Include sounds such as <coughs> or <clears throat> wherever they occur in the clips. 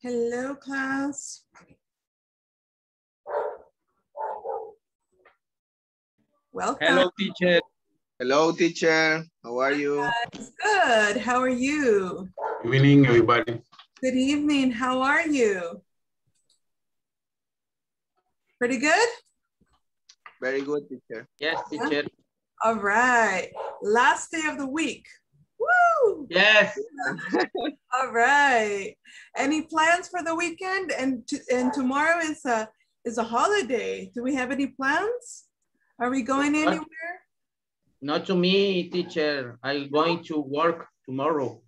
Hello, class. Welcome. Hello, teacher. Hello, teacher. How are you? Good. How are you? Good evening, everybody. Good evening. How are you? Pretty good? Very good, teacher. Yes, teacher. All right. Last day of the week. Woo! Yes. <laughs> All right. Any plans for the weekend? And to, and tomorrow is a is a holiday. Do we have any plans? Are we going anywhere? Not to me, teacher. I'm going to work tomorrow.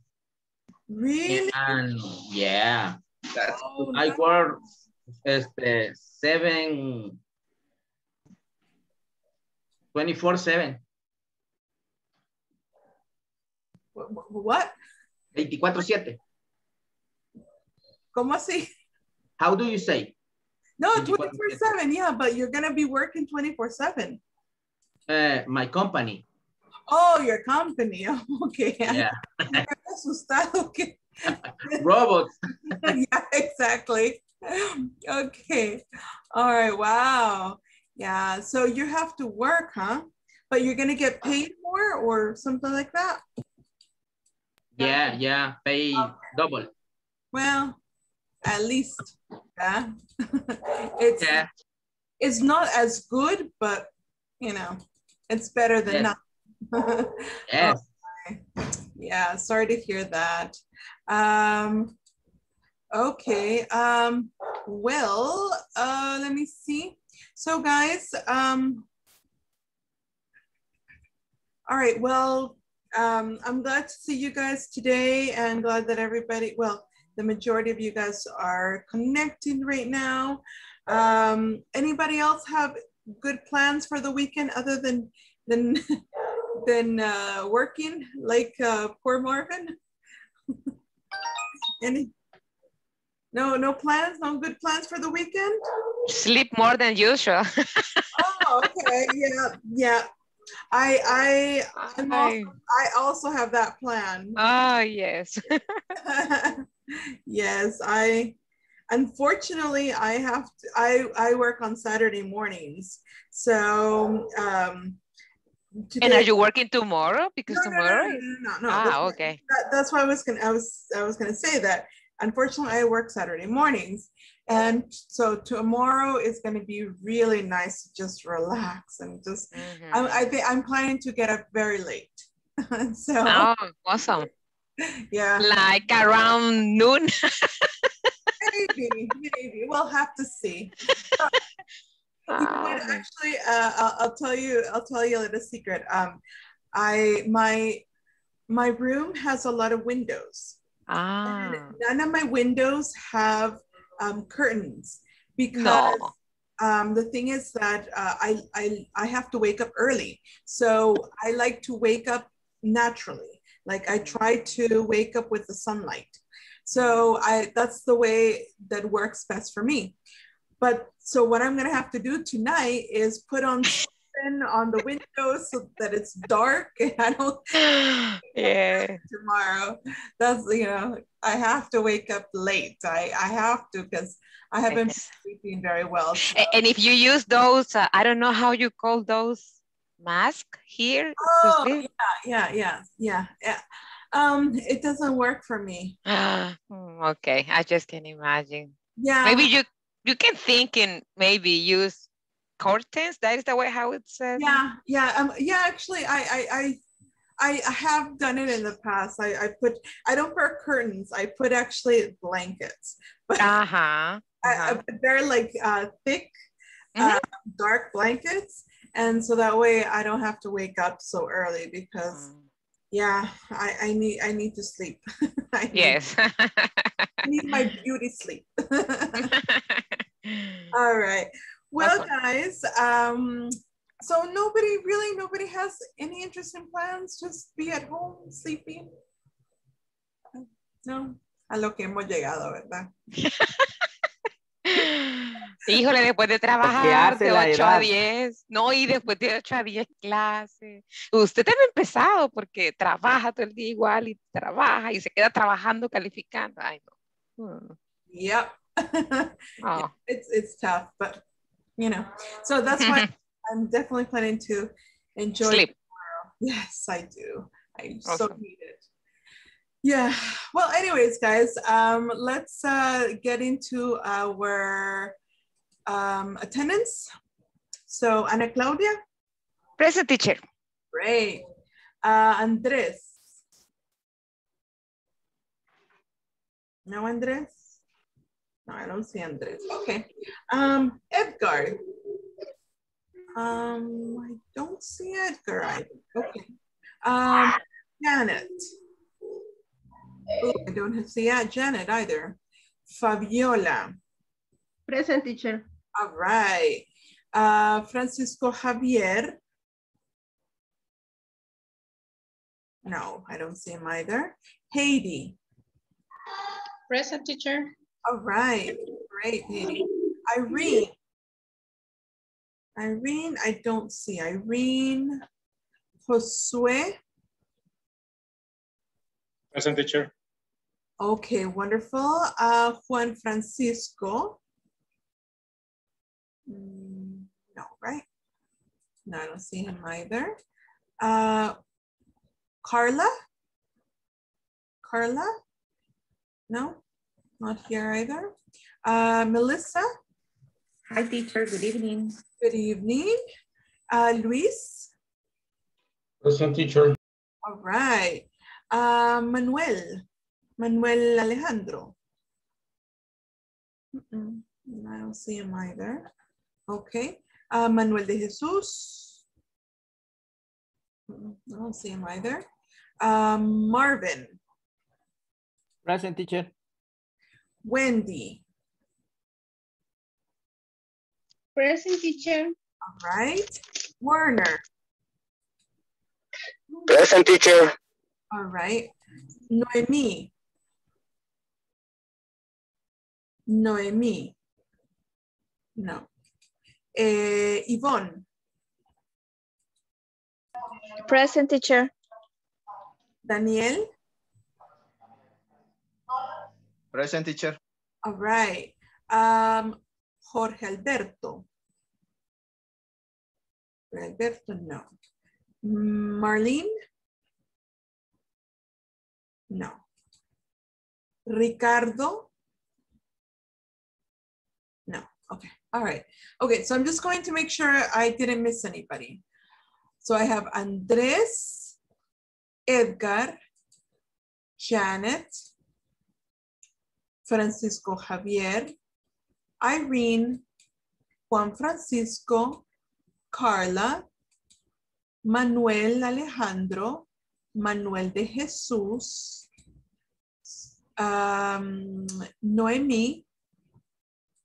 Really? And yeah, That's Oh, I work este, seven, 24 What? 24 7. ¿Cómo así? How do you say? No, 24/7. Yeah, but you're going to be working 24 7. Uh, my company. Oh, your company. <laughs> Okay. Yeah. <laughs> Me asustado <laughs> que- Robots. yeah, exactly. Okay. All right. Wow. Yeah. So you have to work, huh? But you're going to get paid more or something like that? Yeah, yeah. Pay double. Well, at least. Yeah. <laughs> it's Yeah. it's not as good, but you know, it's better than Yes. nothing. <laughs> Yes. yeah, sorry to hear that. Um, okay. Um, well, uh, let me see. So guys, um, all right, well, um, I'm glad to see you guys today and glad that everybody, well, the majority of you guys are connecting right now. Um, anybody else have good plans for the weekend other than than <laughs> than uh, working like uh, poor Marvin? <laughs> Any? No, no plans, no good plans for the weekend? Sleep more than usual. <laughs> Oh, okay, yeah, yeah. I I also, I also have that plan. Oh, yes. <laughs> yes, I unfortunately I have to, I I work on Saturday mornings. So um And are you working tomorrow? Because no, tomorrow no, no, no, no, Ah, that's- okay. that, that's why I was gonna I was I was gonna say that unfortunately I work Saturday mornings and so tomorrow is gonna be really nice to just relax and just Mhm. I'm, I think I'm planning to get up very late <laughs> so Oh, awesome. yeah Like around noon. maybe maybe we'll have to see <laughs> Ah, actually uh, I'll, I'll tell you I'll tell you a little secret um I my my room has a lot of windows ah. And none of my windows have um, curtains because No. um, the thing is that uh, I, I I have to wake up early. So I like to wake up naturally. Like I try to wake up with the sunlight. So I that's the way that works best for me. But so what I'm gonna have to do tonight is put on on the windows so that it's dark and I don't <sighs> yeah. <laughs> tomorrow. That's you know, I have to wake up late. I I have to because I haven't been sleeping very well. so- And if you use those, uh, I don't know how you call those mask here. Oh yeah, yeah, yeah, yeah, yeah. Um, it doesn't work for me. <gasps> Mm, okay, I just can imagine. Yeah, Maybe you you can think and maybe use curtains. That is the way how it says. yeah, yeah, um, yeah. Actually, I I I. I have done it in the past. I, I put I don't put curtains. I put actually blankets, <laughs> but Uh huh. I, I, they're like uh, thick, uh, dark blankets, and so that way I don't have to wake up so early because Mm. yeah, I, I need I need to sleep. <laughs> I need, Yes. I need my <laughs> beauty sleep. All right. Well, Awesome. guys, um, so nobody really nobody has any interesting plans. Just be at home sleeping. No, a lo que hemos llegado, ¿verdad? <laughs> Híjole, después de trabajar de la 8 a edad. 10, no, y después de 8 a 10 clases. Usted también pesado porque trabaja todo el día igual y trabaja y se queda trabajando calificando. Ay, no. Mm. Yep. Oh, <laughs> it's it's tough, but you know. So that's why <laughs> I'm definitely planning to enjoy sleep. Yes, I do. I so need it. Yeah. Well, anyways, guys, um, let's uh, get into our um, attendance. So, Ana Claudia, Present teacher. great. Uh, Andres. No, Andres? No, I don't see Andres. Okay. Um, Edgar. Um, I don't see Edgar either. Okay. Um, Janet. Oh, I don't see yeah, Janet either. Fabiola. Present teacher. All right. Uh, Francisco Javier. No, I don't see him either. Haiti. Present teacher. All right. Great. Irene. Irene, I don't see Irene. Josue. Present teacher. Okay, wonderful. Uh, Juan Francisco. Mm, No, right? No, I don't see him either. Uh, Carla? Carla? No, not here either. Uh, Melissa, Hi, teacher. Good evening. good evening. Uh, Luis? Present teacher. All right. Uh, Manuel, Manuel Alejandro. Mm-mm, I don't see him either. Okay. Uh, Manuel de Jesus. Mm, I don't see him either. Um, Marvin, Present teacher. Wendy. Present teacher. All right. Werner. Present teacher. All right. Noemi. Noemi. No. Eh, Yvonne. Present teacher. Daniel. Present teacher. All right. Um, Jorge Alberto. Alberto, no. Marlene? No. Ricardo? No. Okay. All right. Okay. So I'm just going to make sure I didn't miss anybody. So I have Andres, Edgar, Janet, Francisco Javier, Irene, Juan Francisco, Carla, Manuel Alejandro, Manuel de Jesús, um, Noemí,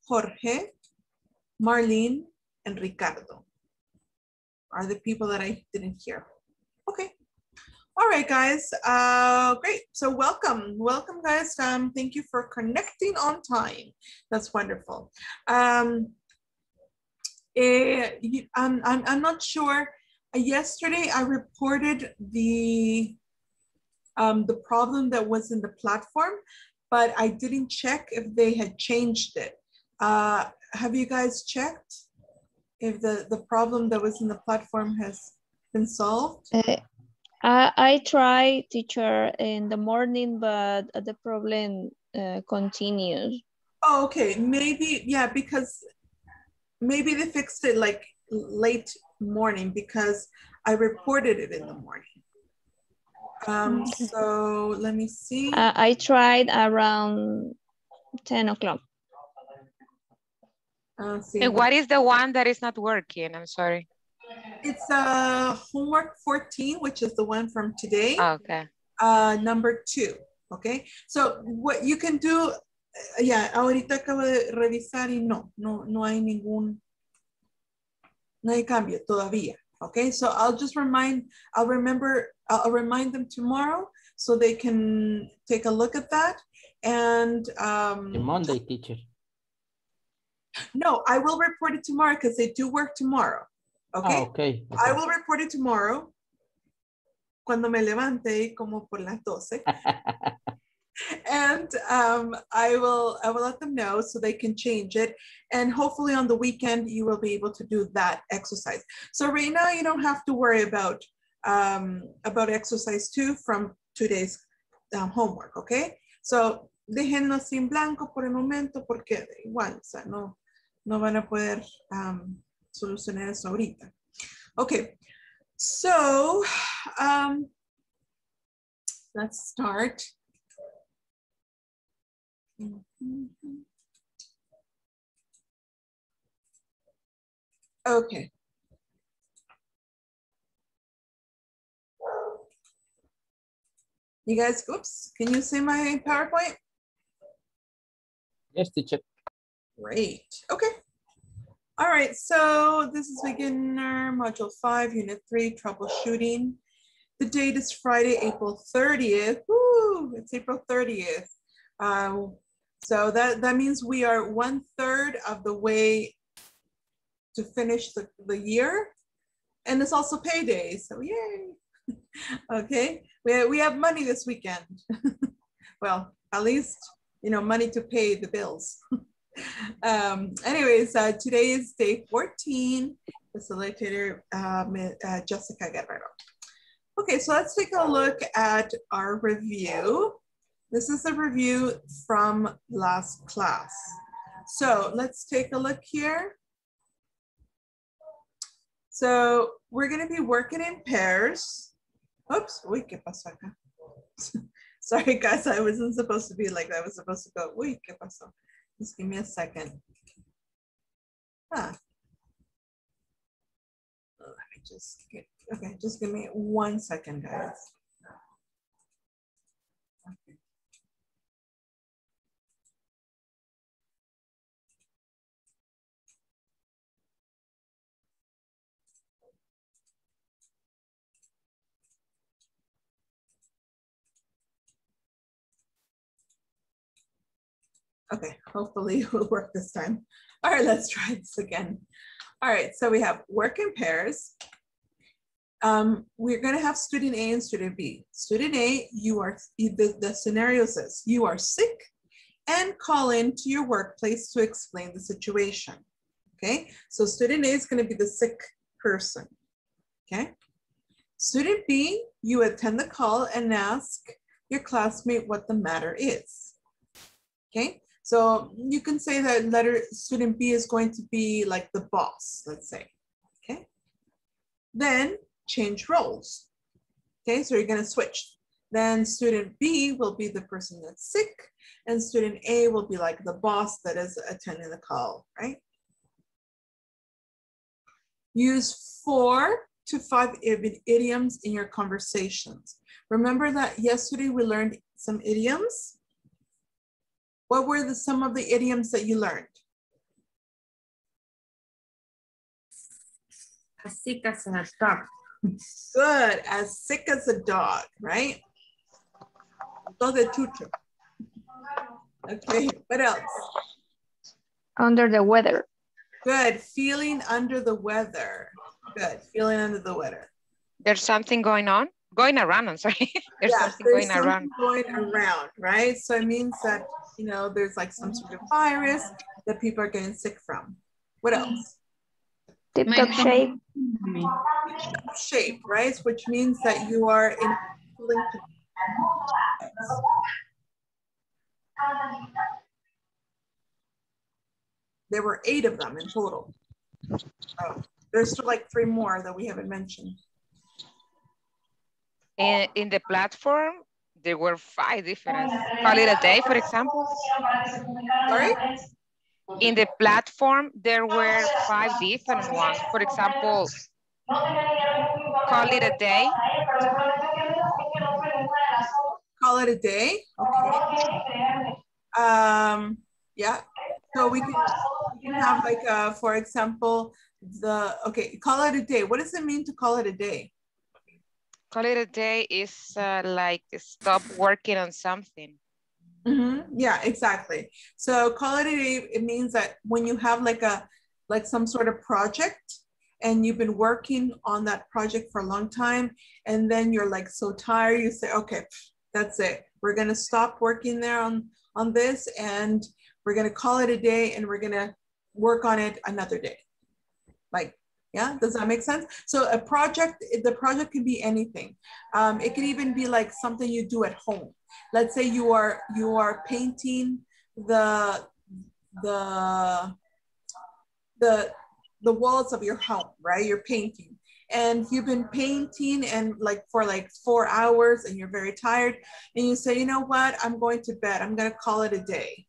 Jorge, Marlene, and Ricardo are the people that I didn't hear. Okay. All right, guys. Uh, great. So welcome, welcome, guys. Um, thank you for connecting on time. That's wonderful. Um, eh, you- I'm, I'm, not sure. Uh, Yesterday, I reported the um, the problem that was in the platform, but I didn't check if they had changed it. Uh, have you guys checked if the the problem that was in the platform has been solved? Uh, I, I try teacher in the morning, but the problem uh, continues. Oh, okay. Maybe, yeah, because maybe they fixed it like late morning because I reported it in the morning. Um, so let me see. Uh, I tried around 10 o'clock. Uh. And what is the one that is not working? I'm sorry. It's uh, homework 14, which is the one from today. Okay. uh, number two, okay? So what you can do, uh, yeah, ahorita acabo de revisar y no, no, no hay ningún, no hay cambio todavía, okay? So I'll just remind, I'll remember, I'll I'll remind them tomorrow so they can take a look at that. And The um, Monday teacher. no, I will report it tomorrow because they do work tomorrow, Ah, okay? okay. I will report it tomorrow. Cuando me levante como por las 12. <laughs> And um, I will I will let them know so they can change it. And hopefully on the weekend you will be able to do that exercise. So right now you don't have to worry about um, about exercise two from today's um, homework, okay? So déjenlo sin blanco por el momento porque igual, o sea, no, no van a poder um, solucionar eso ahorita. Okay, so um, let's start. Okay. You guys, oops, can you see my PowerPoint? Yes, teacher. Great, okay. All right, so this is beginner module five, unit three, troubleshooting. The date is Friday, April 30th. Woo, it's April 30th. Um, so that, that means we are one third of the way to finish the, the year. And it's also payday, so yay. <laughs> okay, we, we have money this weekend. <laughs> well, at least, you know, money to pay the bills. <laughs> um, anyways, uh, today is day 14, facilitator um, uh, Jessica Guerrero. Okay, so let's take a look at our review. This is a review from last class. So let's take a look here. So we're gonna be working in pairs. Oops, uy, ¿qué pasó acá? <laughs> Sorry guys, I wasn't supposed to be like that. I was supposed to go, uy, ¿qué pasó? Just give me a second. Huh. Oh, let me just get, okay, just give me one second, guys. Okay, hopefully <laughs> it will work this time. All right, let's try this again. All right, so we have work in pairs. Um, we're gonna have student A and student B. Student A, you are, the, the scenario says you are sick and call in to your workplace to explain the situation. Okay, so student A is gonna be the sick person. Okay, student B, you attend the call and ask your classmate what the matter is. Okay, so you can say that letter student B is going to be like the boss, let's say, okay? Then change roles. Okay, so you're gonna switch. Then student B will be the person that's sick and student A will be like the boss that is attending the call, right? Use four to five idioms in your conversations. Remember that yesterday we learned some idioms? What were the, some of the idioms that you learned? As sick as a dog. Good, as sick as a dog, right? Todo chucho. Okay, what else? Under the weather. Good, feeling under the weather. Good, feeling under the weather. There's something going on, going around, I'm sorry. <laughs> there's Yeah, something there's going around. Going around, right? So it means that, you know, there's like some sort of virus that people are getting sick from. What else? Tip top shape. Shape, right? Which means that you are in There were eight of them in total. Oh, there's still like three more that we haven't mentioned. In, in the platform, there were five different. Call it a day, for example. Sorry? In the platform, there were five different ones. For example, call it a day. Call it a day. Okay. Um, yeah. So we can, have like, uh, for example, the, okay, call it a day. What does it mean to call it a day? Call it a day is uh, like stop working on something. Mhm, Yeah, exactly. So call it a day, it means that when you have like a, like some sort of project and you've been working on that project for a long time and then you're like so tired, you say, okay, that's it. We're gonna stop working there on, on this and we're gonna call it a day and we're gonna work on it another day. Like, yeah, does that make sense? So a project, the project can be anything. Um, it can even be like something you do at home. Let's say you are you are painting the the the the walls of your home, right? You're painting and you've been painting and like for like four hours and you're very tired and you say, you know what, I'm going to bed. I'm going to call it a day,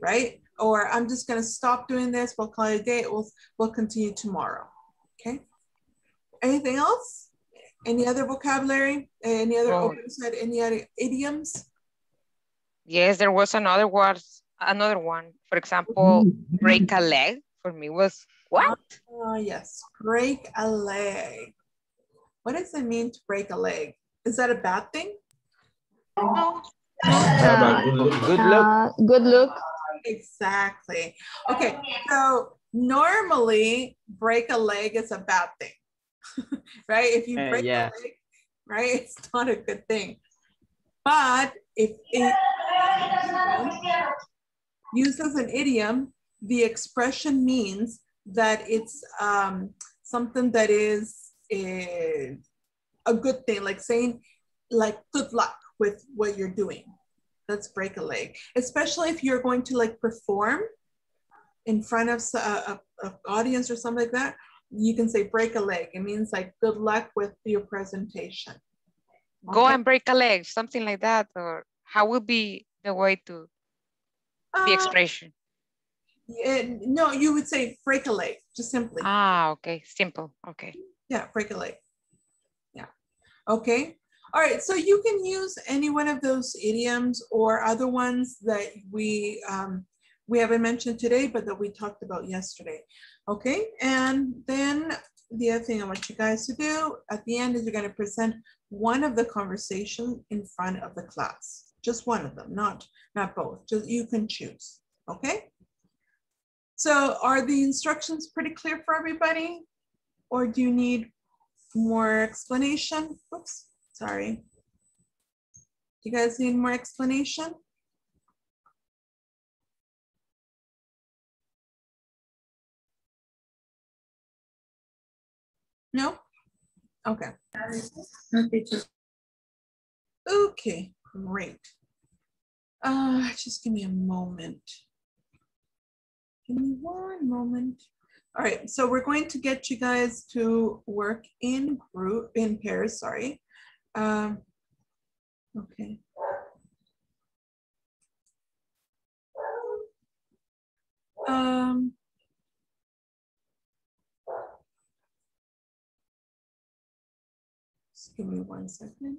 right? Or I'm just going to stop doing this. We'll call it a day. We'll, we'll continue tomorrow. Okay. Anything else? Any other vocabulary? Any other Oh. open side? Any other idioms? Yes, there was another word, another one. For example, break a leg for me was what? Oh, yes. Break a leg. What does it mean to break a leg? Is that a bad thing? No. Uh, Good luck. uh, good look. Exactly. Okay, so normally break a leg is a bad thing, <laughs> right? If you Uh, break yeah. a leg, right, <laughs> it's not a good thing. But if it used as an idiom, the expression means that it's um, something that is a, a good thing, like saying, like, good luck with what you're doing. Let's break a leg, especially if you're going to like perform in front of s- a, a, a audience or something like that. You can say break a leg. It means like good luck with your presentation. Go Okay? and break a leg, something like that. Or how would be the way to the Uh, expression? yeah, no, you would say break a leg, just simply. Ah, okay, simple. Okay. Yeah, break a leg. Yeah. Okay. All right. So you can use any one of those idioms or other ones that we um, we haven't mentioned today, but that we talked about yesterday. Okay. And then the other thing I want you guys to do at the end is you're going to present one of the conversation in front of the class. Just one of them, not not both. Just you can choose. Okay. So are the instructions pretty clear for everybody? Or do you need more explanation? Whoops, sorry. You guys need more explanation? No? Okay. Okay, great. Uh, just give me a moment. Give me one moment. All right, so we're going to get you guys to work in group, in pairs, sorry. Um, okay. Um, give me one second.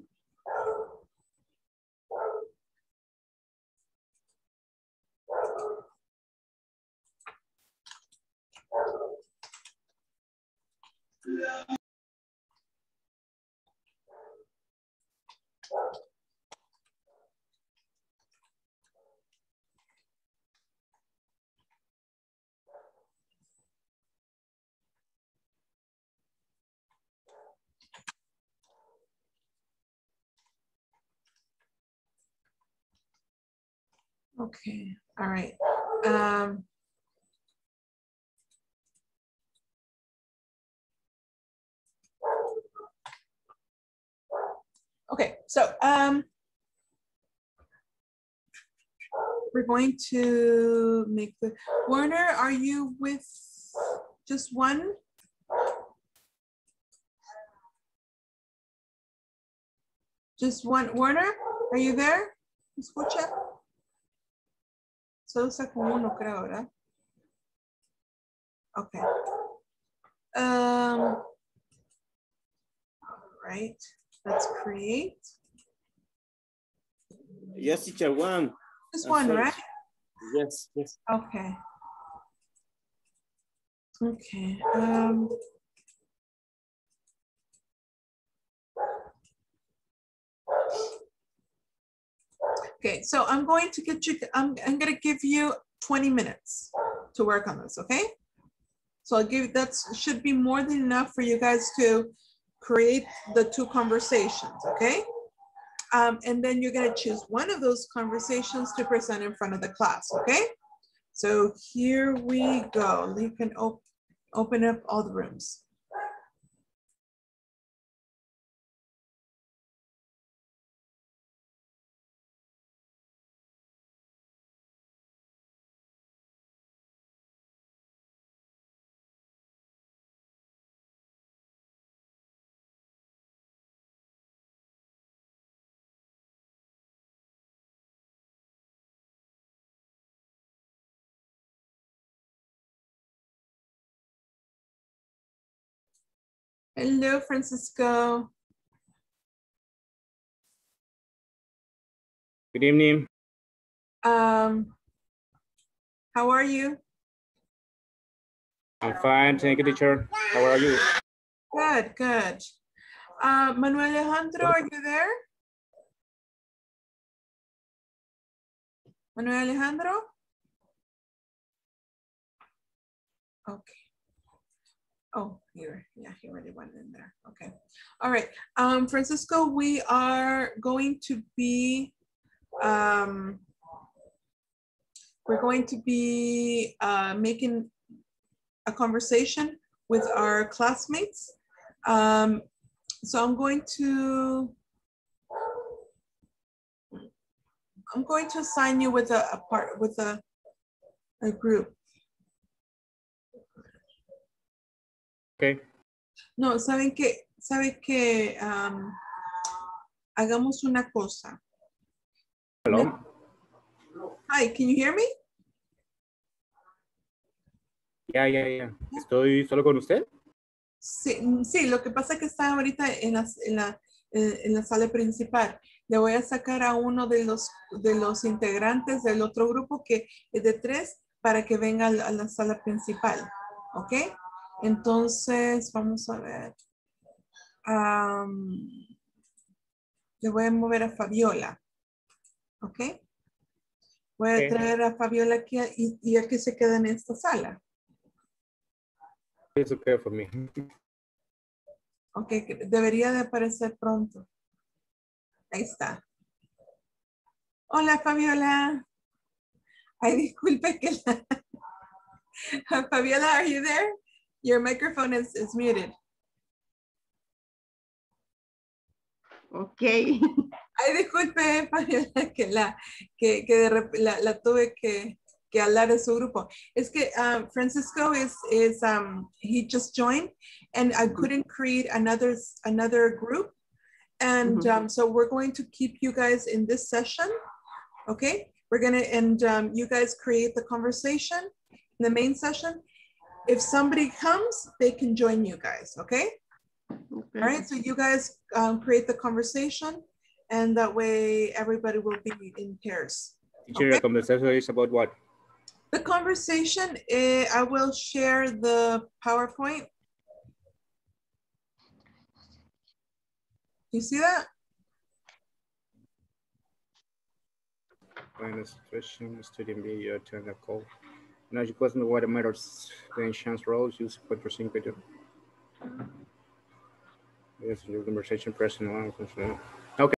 Okay, all right. Um, okay, so um, we're going to make the Warner. Are you with just one? Just one, Warner? Are you there? ¿Me Escucha. Solo usa como uno, creo, ¿verdad? Okay. Um, all right, let's create. Yes, teacher, one. Just one, right? Yes, yes. Okay. Okay, um. Okay, so I'm going to get you, I'm, I'm gonna give you 20 minutes to work on this, okay? So I'll give, that should be more than enough for you guys to create the two conversations, okay? Um, and then you're gonna choose one of those conversations to present in front of the class, okay? So here we go. You can op open up all the rooms. Hello, Francisco. Good evening. Um, how are you? I'm fine. Thank you, teacher. How are you? Good, good. Uh, Manuel Alejandro, are you there? Manuel Alejandro? Okay. Oh, yeah, he already went in there. Okay. All right. Um, Francisco, we are going to be, um, we're going to be uh, making a conversation with our classmates. Um, so I'm going to, I'm going to assign you with a, a part, with a, a group. Okay. No, saben que, saben que um, hagamos una cosa. Hello. Hi, can you hear me? Ya, ya, ya. ¿Estoy solo con usted? Sí, mm, sí, lo que pasa es que está ahorita en la, en la, en la sala principal. Le voy a sacar a uno de los, de los integrantes del otro grupo que es de tres para que venga a la, a la sala principal. ¿Ok? Entonces, vamos a ver. Am, le voy a mover a Fabiola. ¿Ok? Voy a traer a Fabiola aquí y, y aquí se queda en esta sala. It's okay for me. Ok, debería de aparecer pronto. Ahí está. Hola, Fabiola. Ay, disculpe que la... <laughs> Fabiola, are you there? Your microphone is, is muted. Okay. Ay, disculpe, <laughs> Fabiola, que la, que, que de la, la tuve que, que hablar de su grupo. Es que um, Francisco is, is um, he just joined and I couldn't create another, another group. And Mhm. um, so we're going to keep you guys in this session. Okay, we're gonna, and um, you guys create the conversation in the main session. If somebody comes, they can join you guys, okay? Okay. All right, so you guys um, create the conversation and that way everybody will be in pairs. Teacher, Okay. the conversation is about what? The conversation, eh, I will share the PowerPoint. You see that? When the situation, student video, turn the call. No, you question what matters, then chance roles, use yo. Yes, your conversation present one. Okay,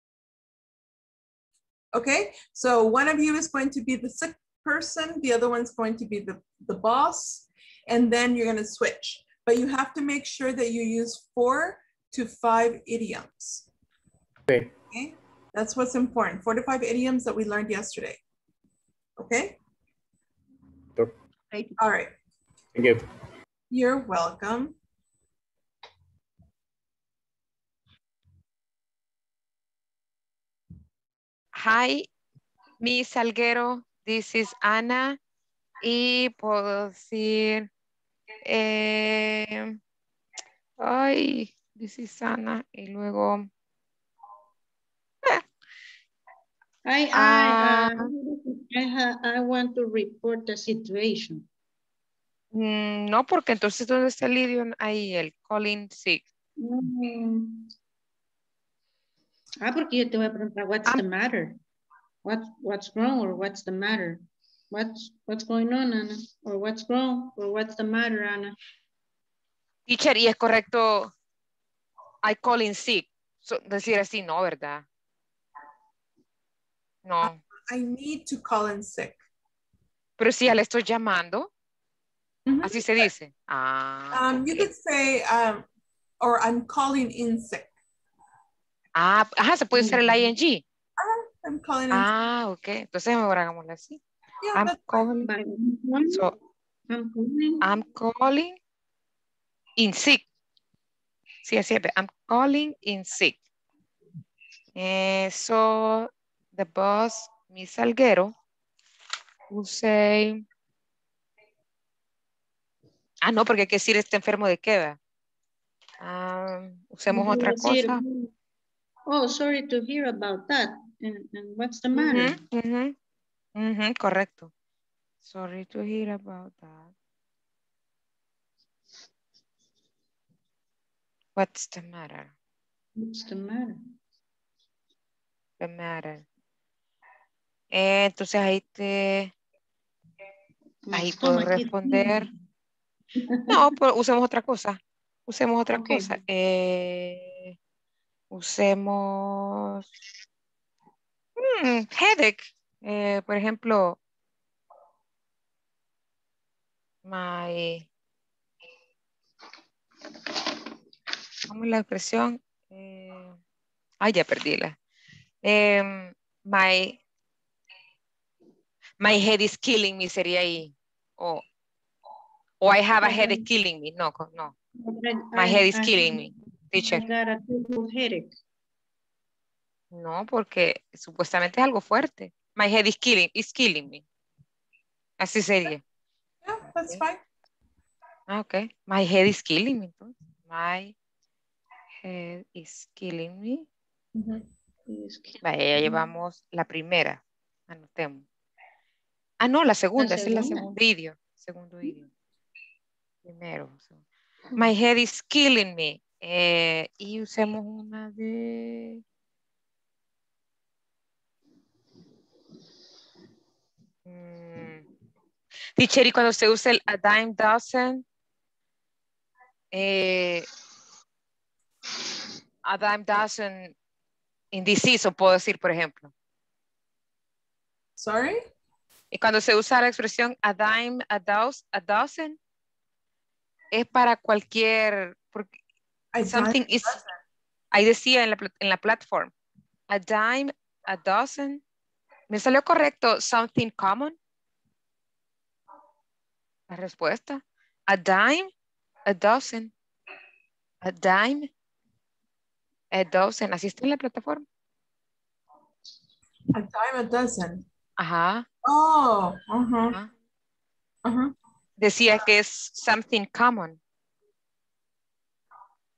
Okay, so one of you is going to be the sick person, the other one's going to be the, the boss, and then you're gonna switch. But you have to make sure that you use four to five idioms. Okay. Okay, that's what's important, four to five idioms that we learned yesterday. Okay, Right. all right, thank you. you're welcome. Hi, Miss Salguero. This is Ana. Y puedo decir, eh, ay, this is Ana. Y luego, I, I, Ah. uh, I, I want to report the situation. mm, no, porque entonces, ¿dónde está el idioma? Ahí, el calling sick. Mm. Ah, porque yo te voy a preguntar, what's Ah. the matter? What, what's wrong or what's the matter? What's, what's going on, Ana? Or what's wrong or what's the matter, Ana? Teacher, y es correcto, I calling sick. So, decir así, no, ¿verdad? No. I need to call in sick. Pero si ya le estoy llamando, así se dice. Ah, Um, you could say, um, or I'm calling in sick. Ah, ajá, se puede usar el ing. I'm calling in Ah, ok. Entonces ahora hagámoslo así. Yeah, I'm calling. So, I'm calling. I'm calling in sick. Sí, así es. I'm calling in sick. Eh, so, the boss, Miss Salguero, will say... Ah, no, porque hay que decir está enfermo de ¿verdad? Ah, usemos otra decir, cosa. Oh, sorry to hear about that. And, and what's the matter? Ujú, ujú, ujú, correcto. Sorry to hear about that. What's the matter? What's the matter? The matter. Eh, entonces ahí te, ahí puedo responder. <laughs> No, pero usemos otra cosa. Usemos otra Ok. cosa. Eh, usemos mm, headache. Eh, por ejemplo, my. ¿Cómo es la expresión? Eh, ay, ya perdíla. Em, my, my head is killing me sería ahí. O, o I have a headache killing me. No, no. My head is killing me, teacher. No, porque supuestamente es algo fuerte. My head is killing, is killing me. Así sería. Yeah, that's Okay. fine. Ah, ok. My head is killing me. My head is killing me. Mhm. Vaya, ya llevamos la primera. Anotemos. Ah, no, la segunda. esa es la segunda. idioma. Segundo idioma. Primero. My head is killing me. Eh, y usemos una de... Mm. Teacher, y cuando usted usa el a dime dozen, eh, a dime dozen indeciso, puedo decir, por ejemplo. Sorry? Y cuando se usa la expresión a dime, a, dos, a dozen, es para cualquier, porque something is, ahí decía en la, en la platform, a dime, a dozen, me salió correcto, something common. La respuesta, a dime, a dozen, a dime, a dozen, así está en la plataforma. A dime a dozen. Ajá, Oh, uh-huh, ajá. uh-huh. Decía que es something common.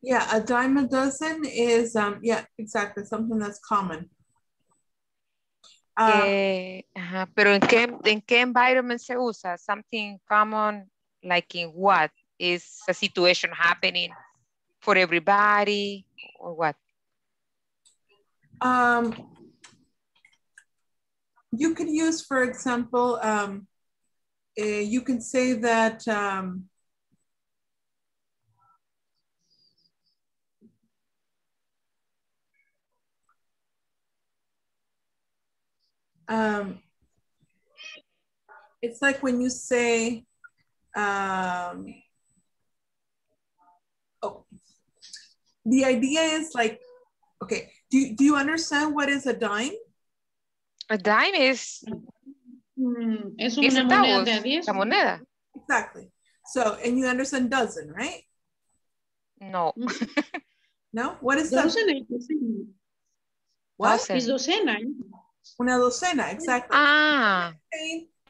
Yeah, a dime a dozen is, um, yeah, exactly, something that's common. Um, Que- ajá, pero ¿en qué, ¿en qué environment se usa? Something common, like in what? Is a situation happening for everybody or what? Um, you could use, for example, um, eh, you can say that um, um, it's like when you say, um, oh, the idea is like, okay, do, do you understand what is a dime? A dime is Mm, es 10 una moneda de a 10. la moneda. Exactly. So, and you understand dozen, right? No, <laughs> No? What is that? Docena es docena. What? dozen. Es docena. Una docena, exactly. Ah,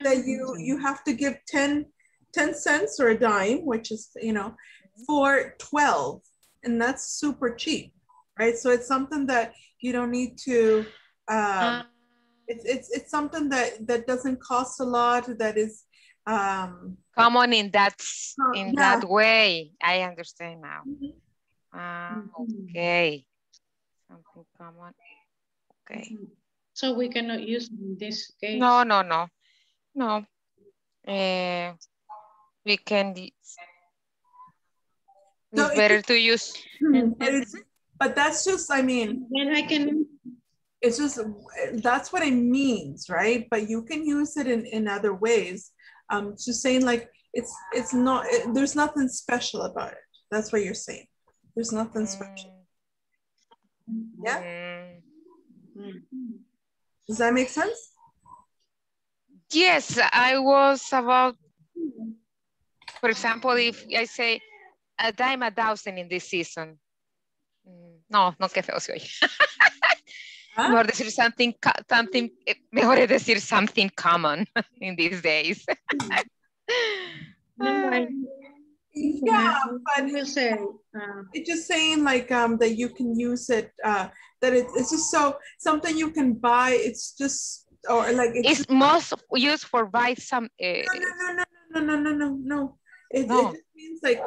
that you you have to give 10, 10 cents or a dime, which is, you know, for 12. And that's super cheap, right? So it's something that you don't need to, um, ah, it's, it's, it's something that, that doesn't cost a lot, that is, um, common in that, Oh, in yeah. that way. I understand now. Ah, Mhm. okay. Something common. Okay. So we cannot use this case. No, no, no, no. Eh, we can. d- No, It's it better to use. And- but but that's just, I mean, Then I can, It's just, that's what it means, right? But you can use it in, in other ways. Um, just saying like, it's, it's not, it, there's nothing special about it. That's what you're saying. There's nothing special. Yeah. Mm. Does that make sense? Yes, I was about, for example, if I say a dime a thousand in this season. Mm, No, no, qué feo se oye. <laughs> ah. in order something something mejor decir something eh, common <laughs> in these days. Yeah but it's just saying like um that you can use it uh that it, it's just so something you can buy it's just or like it's, it's most used for buy some uh, no, eh. no no no no no no no it, no. it just means like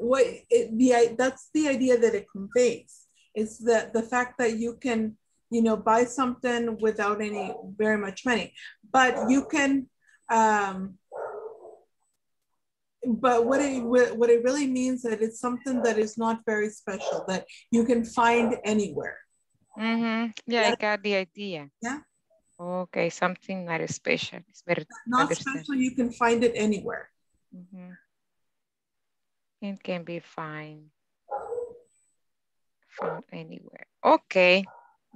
what it, the that's the idea that it conveys. It's the the fact that you can you know buy something without any very much money but you can um but what it what it really means that it's something that is not very special that you can find anywhere Mm-hmm. yeah, I got the idea. Yeah. Okay, something not special. It's better not understand. special you can find it anywhere Mm-hmm. It can be fine. Found anywhere. Okay.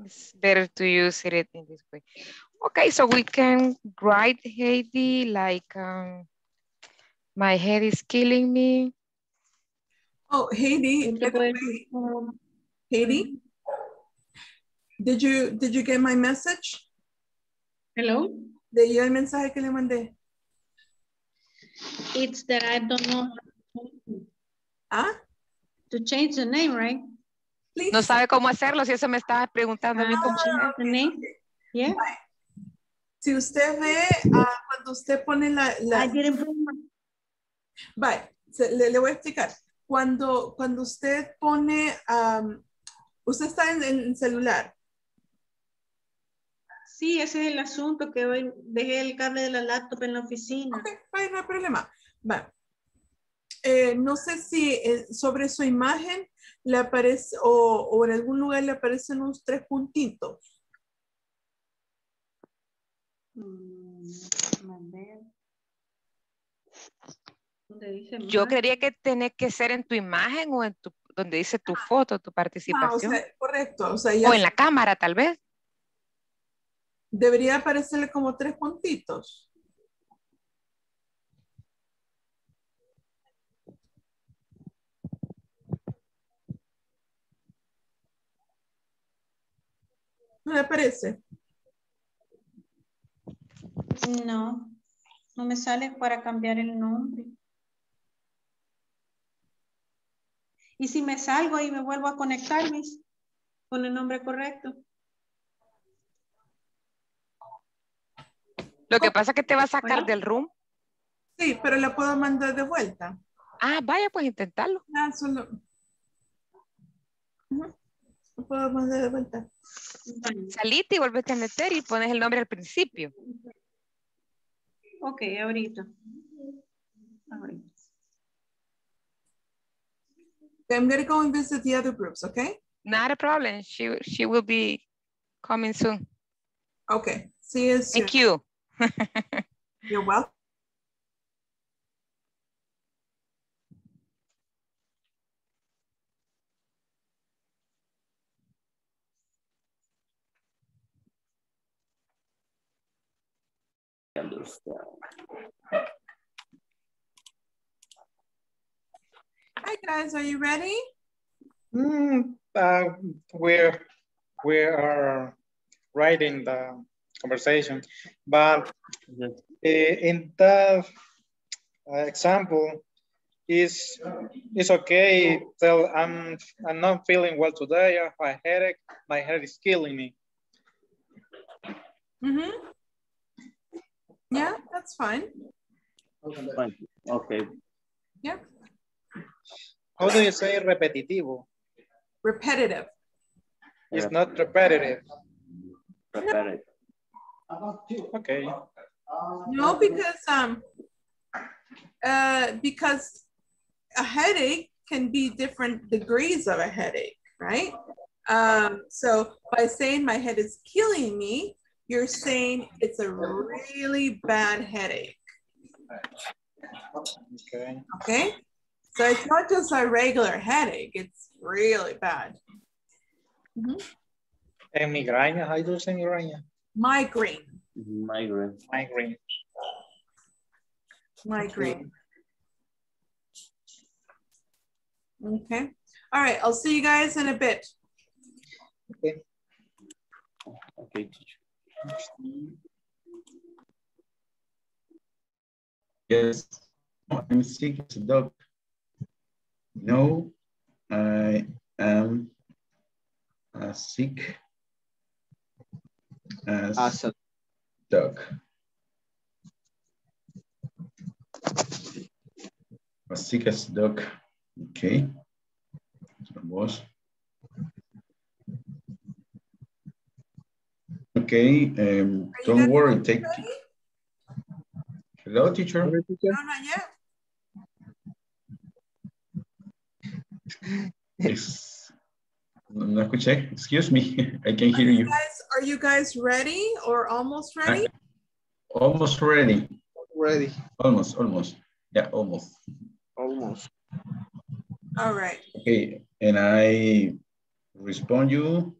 It's better to use it in this way. Okay, so we can write Heidi like um, my head is killing me. oh Heidi tú te by the puedes- way, um, Heidi did you did you get my message Hello? ¿Leyó el mensaje que le mandé? It's that I don't know ¿Ah? to change the name, right? Please. No sabe cómo hacerlo, si eso me estaba preguntando a mí Ah? Yeah, Si usted ve ah, cuando usted pone la... la se- le, le voy a explicar. Cuando, cuando usted pone... am, usted está en, en celular. sí, ese es el asunto que hoy dejé el cable de la laptop en la oficina. Ok, vale, no hay problema. Vale. Eh, no sé si eh, sobre su imagen le aparece o, o en algún lugar le aparecen unos tres puntitos. Mm, a ver. ¿Dónde dice Yo creería que tiene que ser en tu imagen o en tu, donde dice tu foto, tu Ah, o participación. sea, correcto. O sea, ya o en la cámara, tal vez. debería aparecerle como tres puntitos. ¿No le aparece? No, no me sale para cambiar el nombre. Y si me salgo y me vuelvo a conectar, con el nombre correcto. Lo que pasa es que te va a sacar del room. Sí, pero la puedo mandar de vuelta. Ah, vaya, pues intentarlo. Ah, solo... Lo puedo mandar de vuelta. Bueno, Salite y volvete a meter y pones el nombre al principio. ok, ahorita. Ahorita. I'm going to go and visit the other groups, okay? Not a problem. She, she will be coming soon. Okay. See you soon. Thank you. You're welcome. Hi guys, are you ready? Mm, uh, we're we are writing the conversation, but in that uh, example, is it's okay. Tell I'm I'm not feeling well today. I have a headache. My head is killing me. Mm-hmm. Yeah, that's fine. Okay. Yeah. How do you say repetitivo? Repetitive. It's not repetitive. Prepare it. Okay. No, because um uh because a headache can be different degrees of a headache, right? Um, so by saying my head is killing me, you're saying it's a really bad headache. Okay. Okay? So it's not just a regular headache, it's really bad. Mm-hmm. En migraña, hay dulce migraña. Migraine. Migraine. Migraine. Migraine. Okay. All right. I'll see you guys in a bit. Okay. Okay, teacher. Yes, I'm sick as a dog. No, I am as sick as, As a dog. As sick as a dog. Okay. Vamos. Okay, um, don't worry, take. Hello, teacher. No, not yet. Ex- No no escuché. Excuse me. <laughs> I can hear you. Guys, are you guys ready or almost ready? Almost ready. ready. Almost, almost. Yeah, almost. Almost. All right. Okay, and I respond you,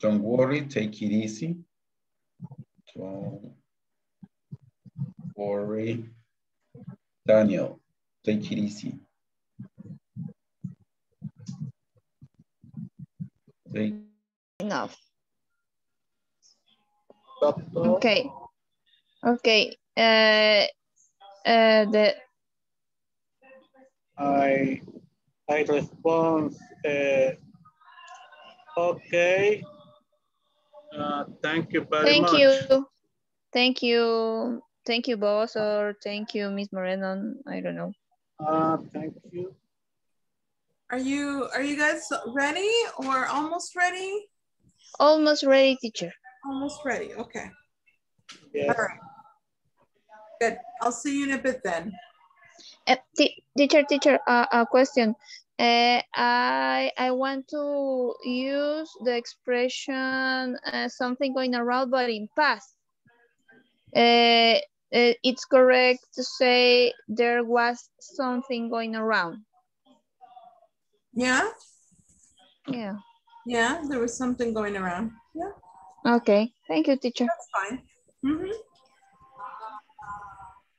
don't worry, take it easy. Don't worry. Daniel, take it easy. Take, Enough. Okay. Okay. Uh, uh, the I I respond. Uh, okay. Uh, thank you very thank much. you. Thank you. Thank you, boss, or thank you, Miss Moreno. I don't know. Uh, thank you. Are you are you guys ready or almost ready? Almost ready, teacher. Almost ready. Okay. Yes. All right. Good. I'll see you in a bit then. Uh, teacher, teacher, uh, a question. Uh, I I want to use the expression uh, something going around, but in past. Uh, it's correct to say there was something going around. Yeah. Yeah. Yeah. There was something going around. Yeah. Okay. Thank you, teacher. That's fine. Mhm.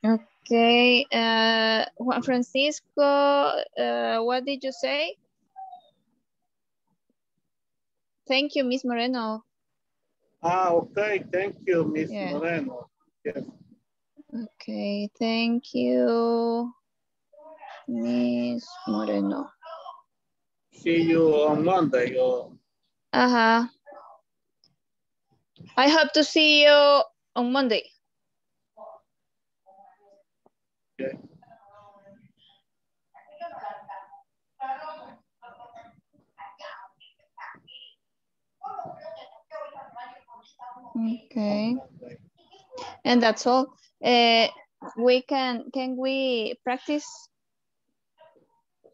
Okay. Uh, Juan Francisco, uh, what did you say? Thank you, Miss Moreno. Ah, okay. Thank you, Miss Yeah. Moreno. Yes. Okay, thank you, Miss Moreno. See you on Monday. Or Uh-huh. I hope to see you on Monday. Okay. Okay. And that's all. Uh, we can, can we practice?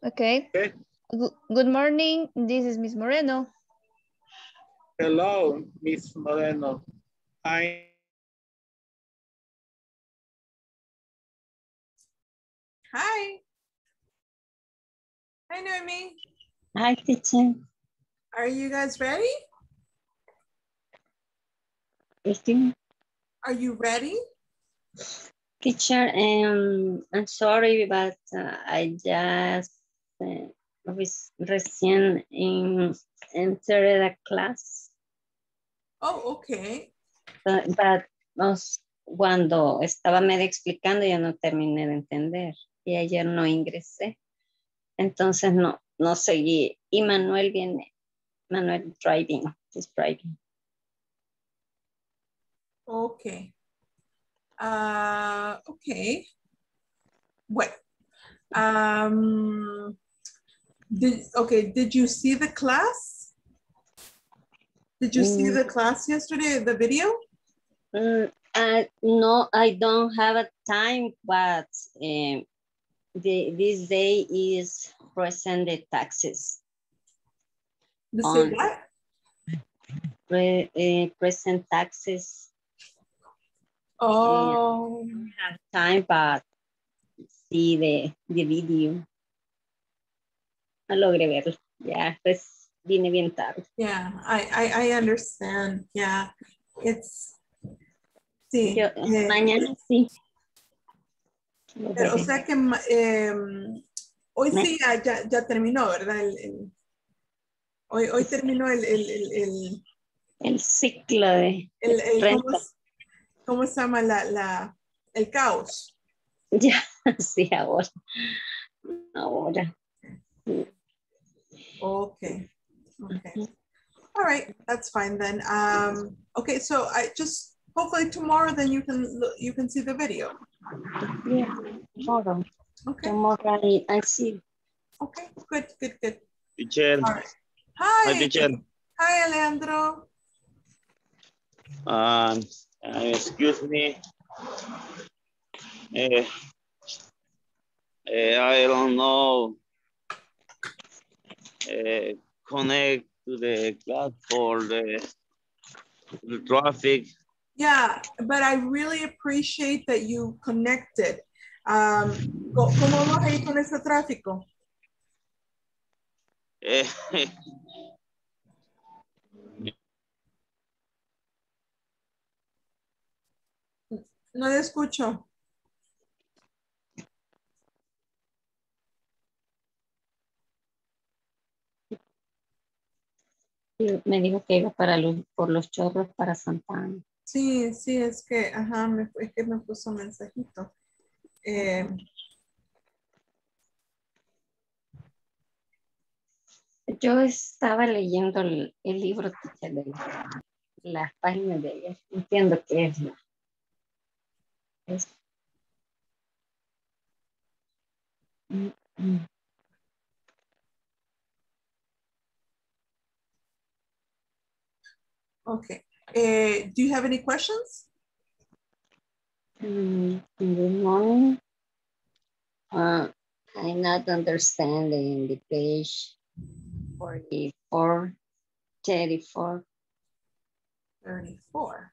Okay. Okay. Good morning. This is Miss Moreno. Hello, Miss Moreno. I Hi. Hi, Noemi. Hi, teacher. Are you guys ready? Christine. Are you ready? Teacher, um, I'm sorry, but uh, I just uh, in, entered a class, Oh, okay. but, but cuando estaba medio explicando ya no terminé de entender y ayer no ingresé. Entonces no, no seguí. Y Manuel viene, Manuel driving, is driving. Okay. Uh, okay. Well, um, did, okay, did you see the class? Did you see Mm. the class yesterday, the video? Mm, uh, no, I don't have a time, but um, the, this day is present the taxes. The say On- what? pre, eh, present taxes. Oh. I don't have time, but see the, the video. No logré verlo. Ya, pues vine bien tarde. Yeah, I, I, I understand. Yeah, it's, sí. Yo, eh, mañana sí. Pero, o veré. sea que em, hoy sí ya, ya, ya terminó, ¿verdad? El- el- hoy, hoy terminó el, el, el, el, ciclo de. ¿cómo, cómo se llama la, la, el caos? Ya, <laughs> sí, ahora. Ahora. Okay. Okay. All right, that's fine then. Um, okay, so I just hopefully tomorrow then you can you can see the video. Yeah, tomorrow. Okay. Tomorrow I, I see. Okay, good, good, good. Teacher, All right. Hi. hi teacher. Hi, Alejandro. Um, uh, excuse me. Eh, eh, I don't know. Eh, connect to the class for the, the traffic. Yeah, but I really appreciate that you connected. Um, ¿Cómo vas a ir con ese tráfico? Eh, No le escucho. Me dijo que iba para los, por los chorros para Santa Ana. Sí, sí, es que, ajá, me, es que me puso un mensajito. Eh, Yo estaba leyendo el, el libro de la- las páginas de ella. Entiendo que es la. es- Mm, mm. okay. Eh, do you have any questions? Mm, Good morning. Uh, I'm not understanding the page 44, 34, 34.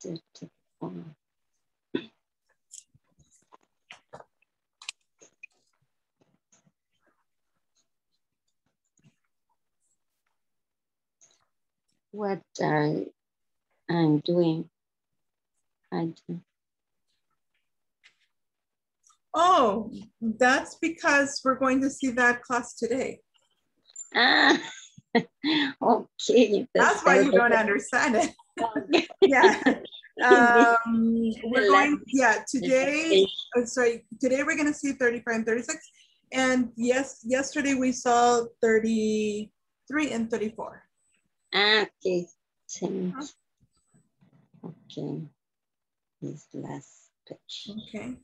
34. What I, I'm doing. I do. Oh, that's because we're going to see that class today. Ah, <laughs> okay. That's why you don't <laughs> understand it. yeah. Um, <laughs> we're going, yeah, today, oh, sorry, today we're going to see 35 and 36. And yes, yesterday we saw 33 and 34. Ah, okay. Change. Okay. This last page. Okay.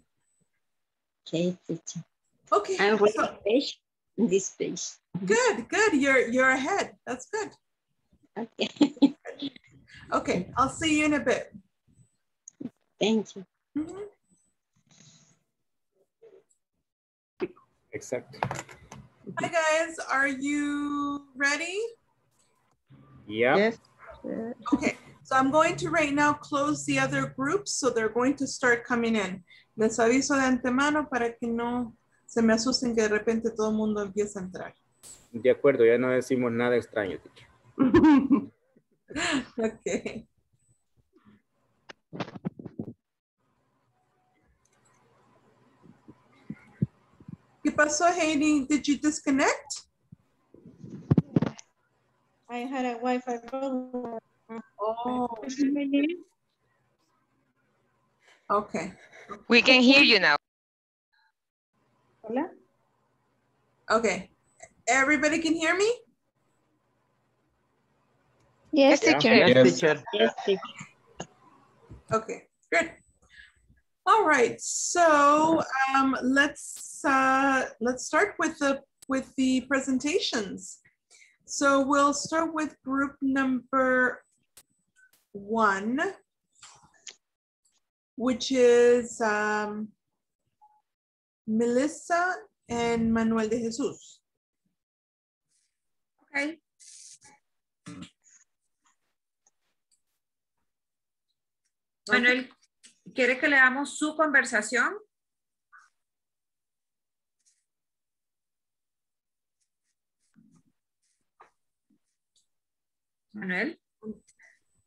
Okay, teacher. Okay. I'm reading so- page, this page. good, good. You're you're ahead. That's good. Okay. Okay, I'll see you in a bit. Thank you. Mhm. Exact. Hi guys, are you ready? Yeah. Yes. Okay, so I'm going to right now close the other groups, so they're going to start coming in. Les aviso de antemano para que no se me asusten que de repente todo el mundo empieza a entrar. De acuerdo, ya no decimos nada extraño, teacher. <laughs> Okay. ¿Qué pasó, Heidi? Did you disconnect? I had a Wi-Fi problem. Oh. Okay. We can hear you now. Hola. Okay. Everybody can hear me? Yes, Yeah. teacher. Yes, Yes. teacher. Yes, teacher. Okay, good. All right, so um, let's uh, let's start with the with the presentations. So we'll start with group number one, which is um, Melissa and Manuel de Jesus. Okay. Manuel, ¿quiere que leamos su conversación? Manuel?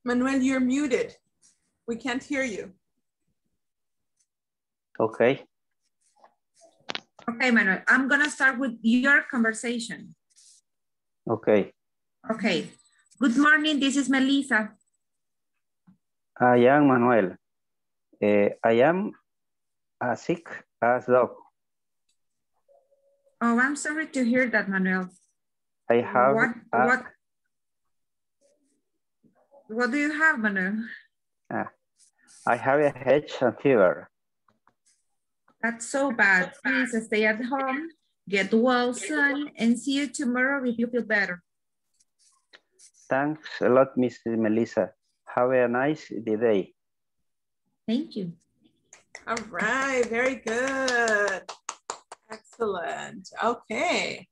Manuel, you're muted. We can't hear you. Okay. Okay, Manuel, I'm gonna start with your conversation. Okay. Okay. Good morning, this is Melissa. I am Manuel. Uh, I am a sick as dog. Oh, I'm sorry to hear that, Manuel. I have What, a, what, what do you have, Manuel? uh, I have a head and fever. That's so bad. Please stay at home, get well soon, and see you tomorrow if you feel better. Thanks a lot, Mrs. Melissa. Have a nice day. Thank you. All right, very good. Excellent. Okay.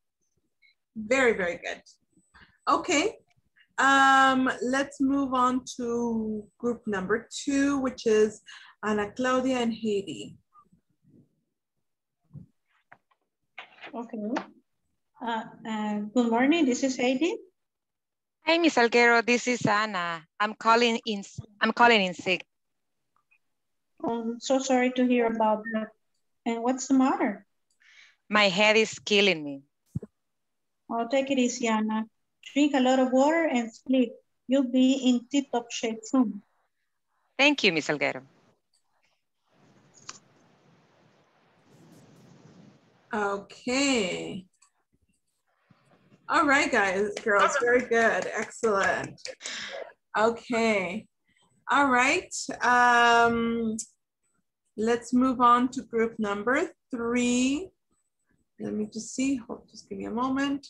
Very, very good. Okay. Um, let's move on to group number two, which is Ana Claudia and Heidi. Okay. Uh, uh, good morning, this is Heidi. Hi, Miss Alguero. This is Anna. I'm calling in. I'm calling in sick. I'm so sorry to hear about that. And what's the matter? My head is killing me. I'll take it easy, Anna. Drink a lot of water and sleep. You'll be in tip-top shape soon. Thank you, Miss Alguero. Okay. All right, guys, girls, very good. Excellent. Okay. All right. Um, let's move on to group number three. Let me just see. Hold, just give me a moment.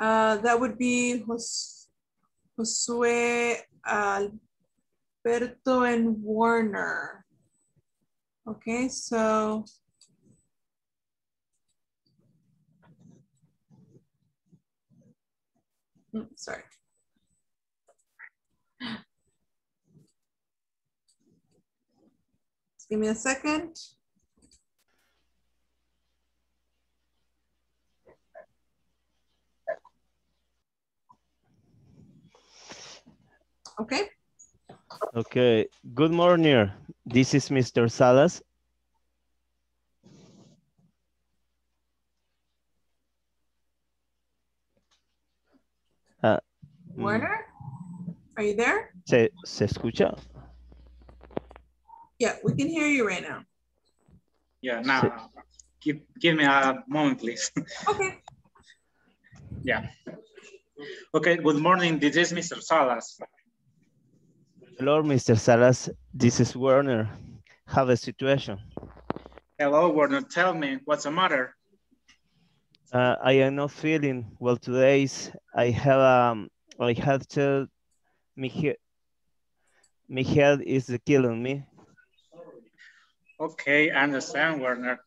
Uh, that would be Jos Josue, Alberto, and Warner. Okay, so Mm, sorry. Give me a second. Okay. Okay, good morning. This is Mr. Salas. Ah, mm, Warner, are you there? ¿se, ¿Se escucha? Yeah, we can hear you right now. Yeah, now, give, give me a moment, please. <laughs> Okay. yeah. Okay, good morning. This is Mr. Salas. Hello, Mr. Salas. This is Werner. Have a situation. Hello, Werner. Tell me, what's the matter? Uh, I am not feeling well today. I have um, I have to, my head, my head is killing me. Okay, I understand, Werner.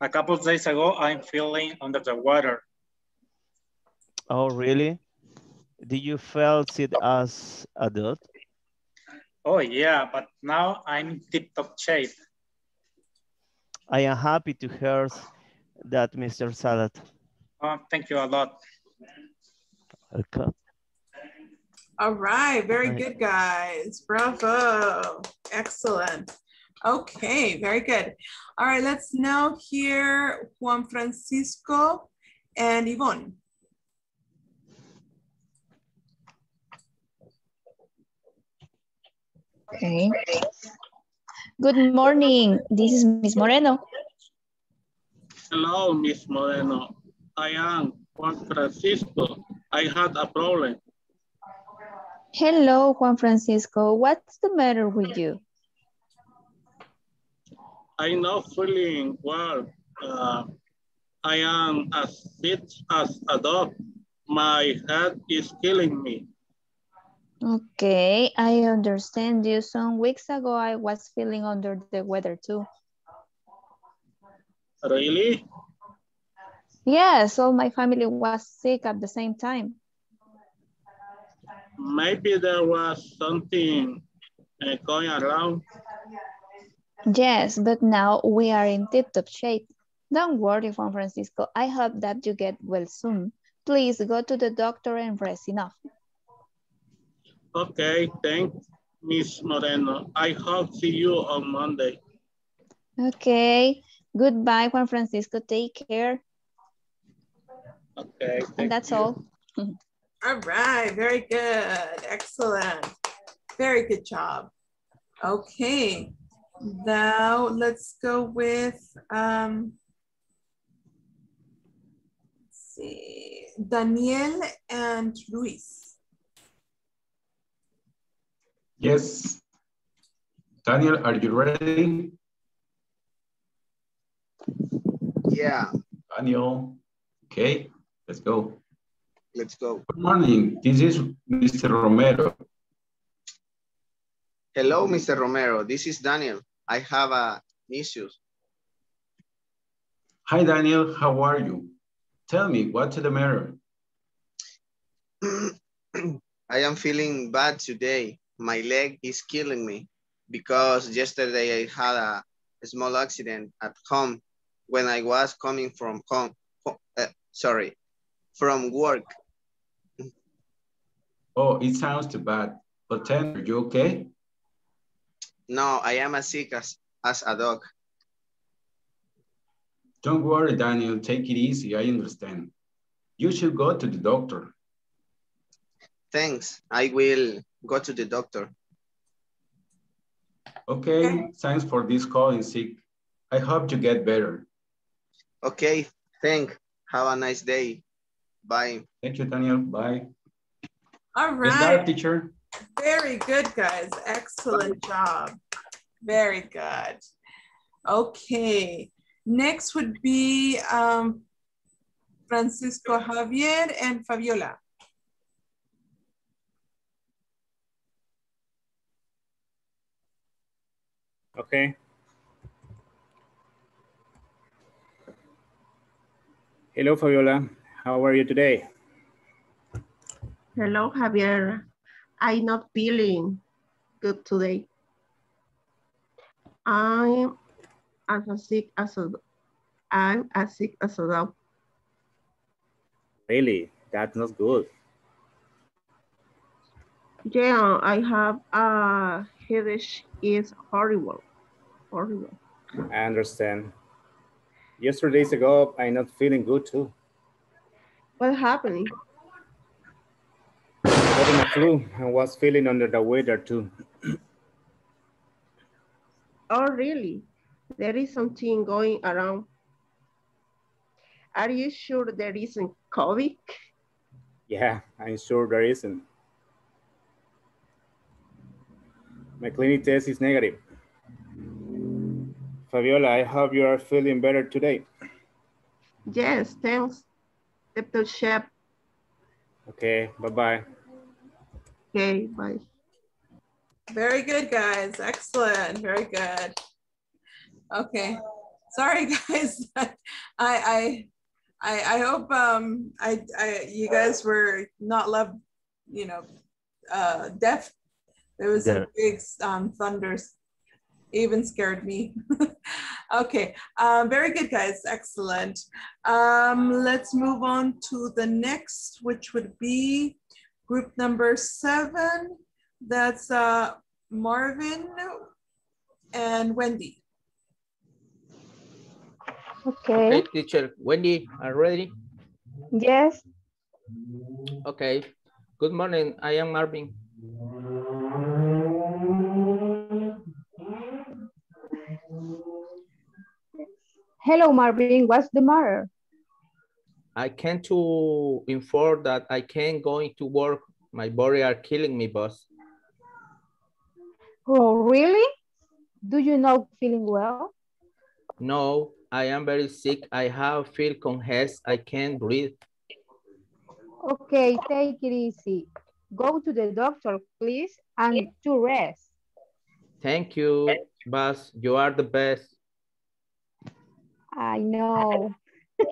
A couple of days ago, I'm feeling under the water. Oh, really? Did you felt it as adult? Oh, yeah, but now I'm in tip-top shape. I am happy to hear that, Mr. Salat. Oh, thank you a lot. Okay. All right, very Right. good, guys. Bravo. Excellent. Okay, very good. All right, let's now hear Juan Francisco and Yvonne. Okay. Good morning. This is Miss Moreno. Hello, Miss Moreno. I am Juan Francisco. I had a problem. Hello, Juan Francisco. What's the matter with you? I'm not feeling well. Uh, I am as sick as a dog. My head is killing me. Okay, I understand you. Some weeks ago, I was feeling under the weather too. Really? Yes, all my family was sick at the same time. maybe there was something uh, going around. Yes, but now we are in tip-top shape. Don't worry, Juan Francisco. I hope that you get well soon. Please go to the doctor and rest enough. Okay, thanks, Miss Moreno. I hope see you on Monday. Okay. Goodbye, Juan Francisco. Take care. Okay. And that's you. all. All right, very good, excellent. Very good job. Okay, now let's go with, um, let's see, Daniel and Luis. Yes. Daniel, are you ready? Yeah, Daniel. Okay, let's go. let's go. Good morning. This is Mr. Romero. Hello, Mr. Romero. This is Daniel. I have a issues. Hi, Daniel. How are you? Tell me, what's the matter? <clears throat> I am feeling bad today. My leg is killing me because yesterday I had a, small accident at home when I was coming from home. uh, sorry, from work. Oh, it sounds too bad. But me, are you okay? No, I am as sick as, as a dog. Don't worry, Daniel. Take it easy. I understand. You should go to the doctor. Thanks. I will go to the doctor. Okay, thanks for this call in sick. I hope you get better. Okay, thank. Have a nice day. Bye. Thank you, Daniel. Bye. All right. Good luck, right, teacher. very good, guys. Excellent job. Very good. Okay, next would be um, Francisco Javier and Fabiola. Okay. Hello, Fabiola. How are you today? Hello, Javier. I'm not feeling good today. I'm as sick as a, I'm as sick as a dog. Really? That's not good. Yeah, I have a headache. It's horrible, horrible. I understand. Yesterdays ago, I'm not feeling good too. What happened? Having a flu and was feeling under the weather too. Oh, really? There is something going around. Are you sure there isn't COVID? Yeah, I'm sure there isn't. My clinic test is negative. Fabiola, I hope you are feeling better today. Yes, thanks, Dr. Shep. Okay, bye-bye. Okay, bye. Very good, guys. Excellent. Very good. Okay. Sorry, <laughs> guys. I I I I hope um I I you guys were not love, you know, uh deaf. There was Yeah. a big um thunders. Even scared me. <laughs> okay. Um, very good, guys. Excellent. Um, let's move on to the next, which would be group number seven. That's uh, Marvin and Wendy. Okay, Okay, teacher. Wendy, are you ready? yes, Okay. Good morning. I am Marvin. Hello, Marvin. What's the matter? I came to inform that I can't going to work. My body are killing me, boss. Oh, really? Do you not feeling well? No, I am very sick. I have feel congested. I can't breathe. Okay, take it easy. Go to the doctor, please, and to rest. Thank you, boss. You are the best. I know. <laughs>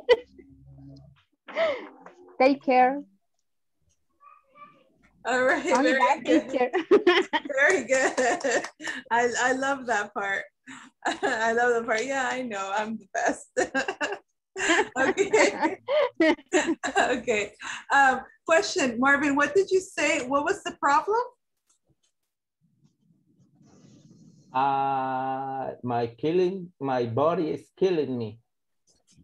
Take care. All right, Only very good. teacher. <laughs> Very good. I, I love that part. <laughs> I love that part. Yeah, I know. I'm the best. okay. okay. Um, question, Marvin, what did you say? What was the problem? Uh, my killing, my body is killing me.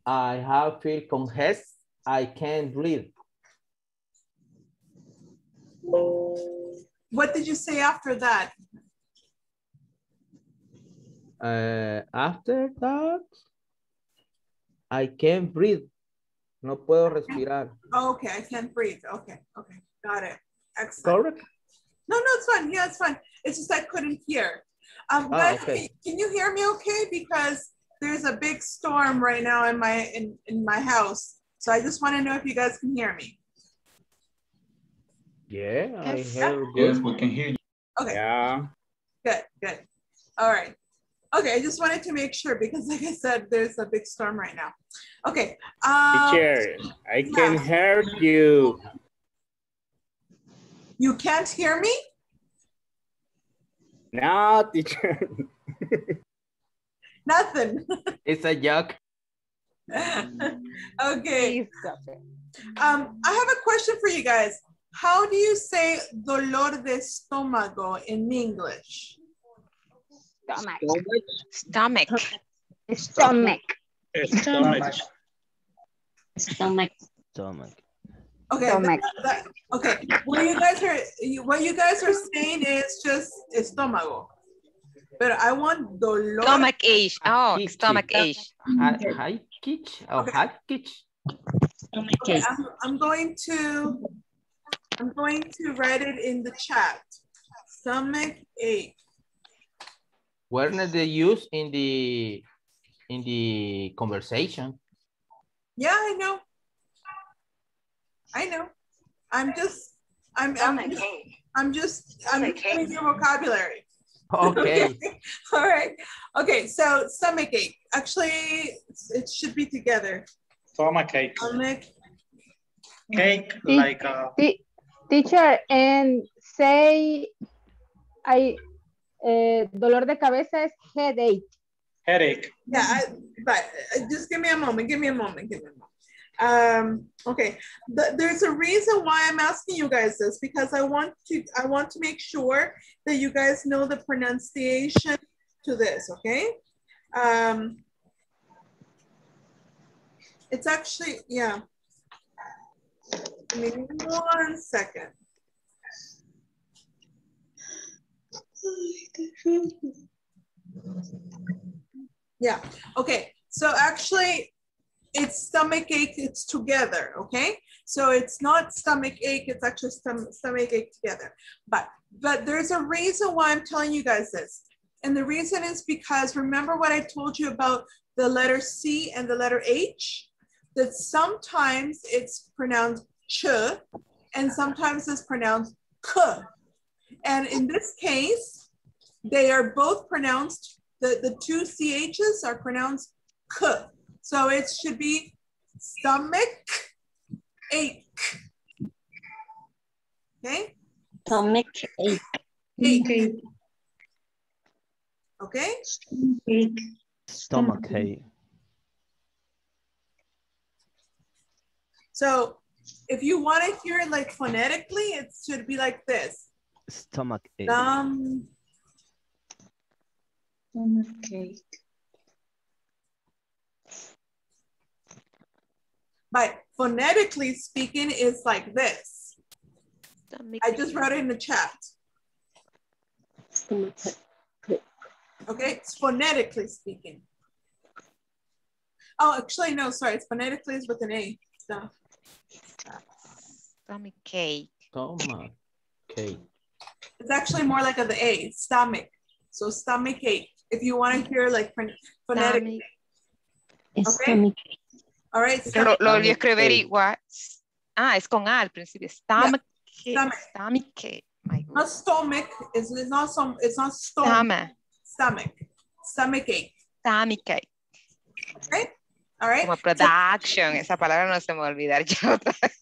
I have feel congested. I can't breathe. What did you say after that? Uh, after that, I can't breathe. No puedo respirar. Okay, I can't breathe. Okay, okay, got it. Excellent. Correct? No, no, it's fine. Yeah, it's fine. It's just I couldn't hear. Um, guys, okay. can you hear me okay? Because there's a big storm right now in my in, in my house. So I just want to know if you guys can hear me. Yeah, I Yes. hear Yes, good. we can hear you. Okay, Yeah. good, good. All right. Okay, I just wanted to make sure because like I said, there's a big storm right now. Okay. Um, Teacher, I can hear you. you can't hear me? No, teacher. Nothing. It's a joke. <laughs> okay. Um, I have a question for you guys. How do you say dolor de estómago in English? Stomach. Stomach. Stomach. Stomach. Stomach. Stomach. Okay. Stomach. that- that- okay. What you guys are you- what you guys are saying is just estómago. But I want dolor. Stomach ache. Oh, Kichi. stomach ache. Hi, hi, kitch or Okay. hot kitch. Okay, I'm, I'm going to I'm going to write it in the chat. Stomach ache. Weren't they use in the in the conversation? Yeah, I know. I know. I'm just I'm I'm just, I'm just I'm just doing your vocabulary. <laughs> Okay. All right. Okay, so stomach ache. Actually, it should be together. Stomach ache. Stomach. Cake Te- like a. te- teacher, and say, I, uh, dolor de cabeza is headache. headache. Yeah, I, but uh, just give me a moment. Give me a moment. Give me a moment. Um, okay, The- there's a reason why I'm asking you guys this because I want to I want to make sure that you guys know the pronunciation to this. Okay, um, it's actually yeah. Give me one second. <laughs> Yeah, okay. So actually, it's stomach ache, it's together, okay? So it's not stomach ache, it's actually stom- stomach ache together. But but there's a reason why I'm telling you guys this. And the reason is because remember what I told you about the letter C and the letter H? That sometimes it's pronounced ch and sometimes it's pronounced k. And in this case, they are both pronounced, the, the two CHs are pronounced k. So it should be stomach ache. Okay? Stomach ache. Ache. Okay? Stomach ache. Stomach ache. So if you want to hear it like phonetically, it should be like this. Stomach ache. Um, Okay. But phonetically speaking, it's like this. I just wrote it in the chat. Okay, it's phonetically speaking. Oh, actually, no, sorry. It's phonetically is with an A. So, Stomach ache. Stomach ache. it's actually more like a, the A, stomach. So stomach ache. If you want to hear like phon- phonetically. Stomach. All right. Lo, lo stomach volví a escribir igual. Ah, es con A al principio. Stomach ache. Stomach. Stomach. My Not stomach. It's, it's not some. It's not stomach. Stomach. Stomach. Stomach ache. Stomach ache. Okay. All right. Como production. Esa palabra no se me va a olvidar ya otra vez.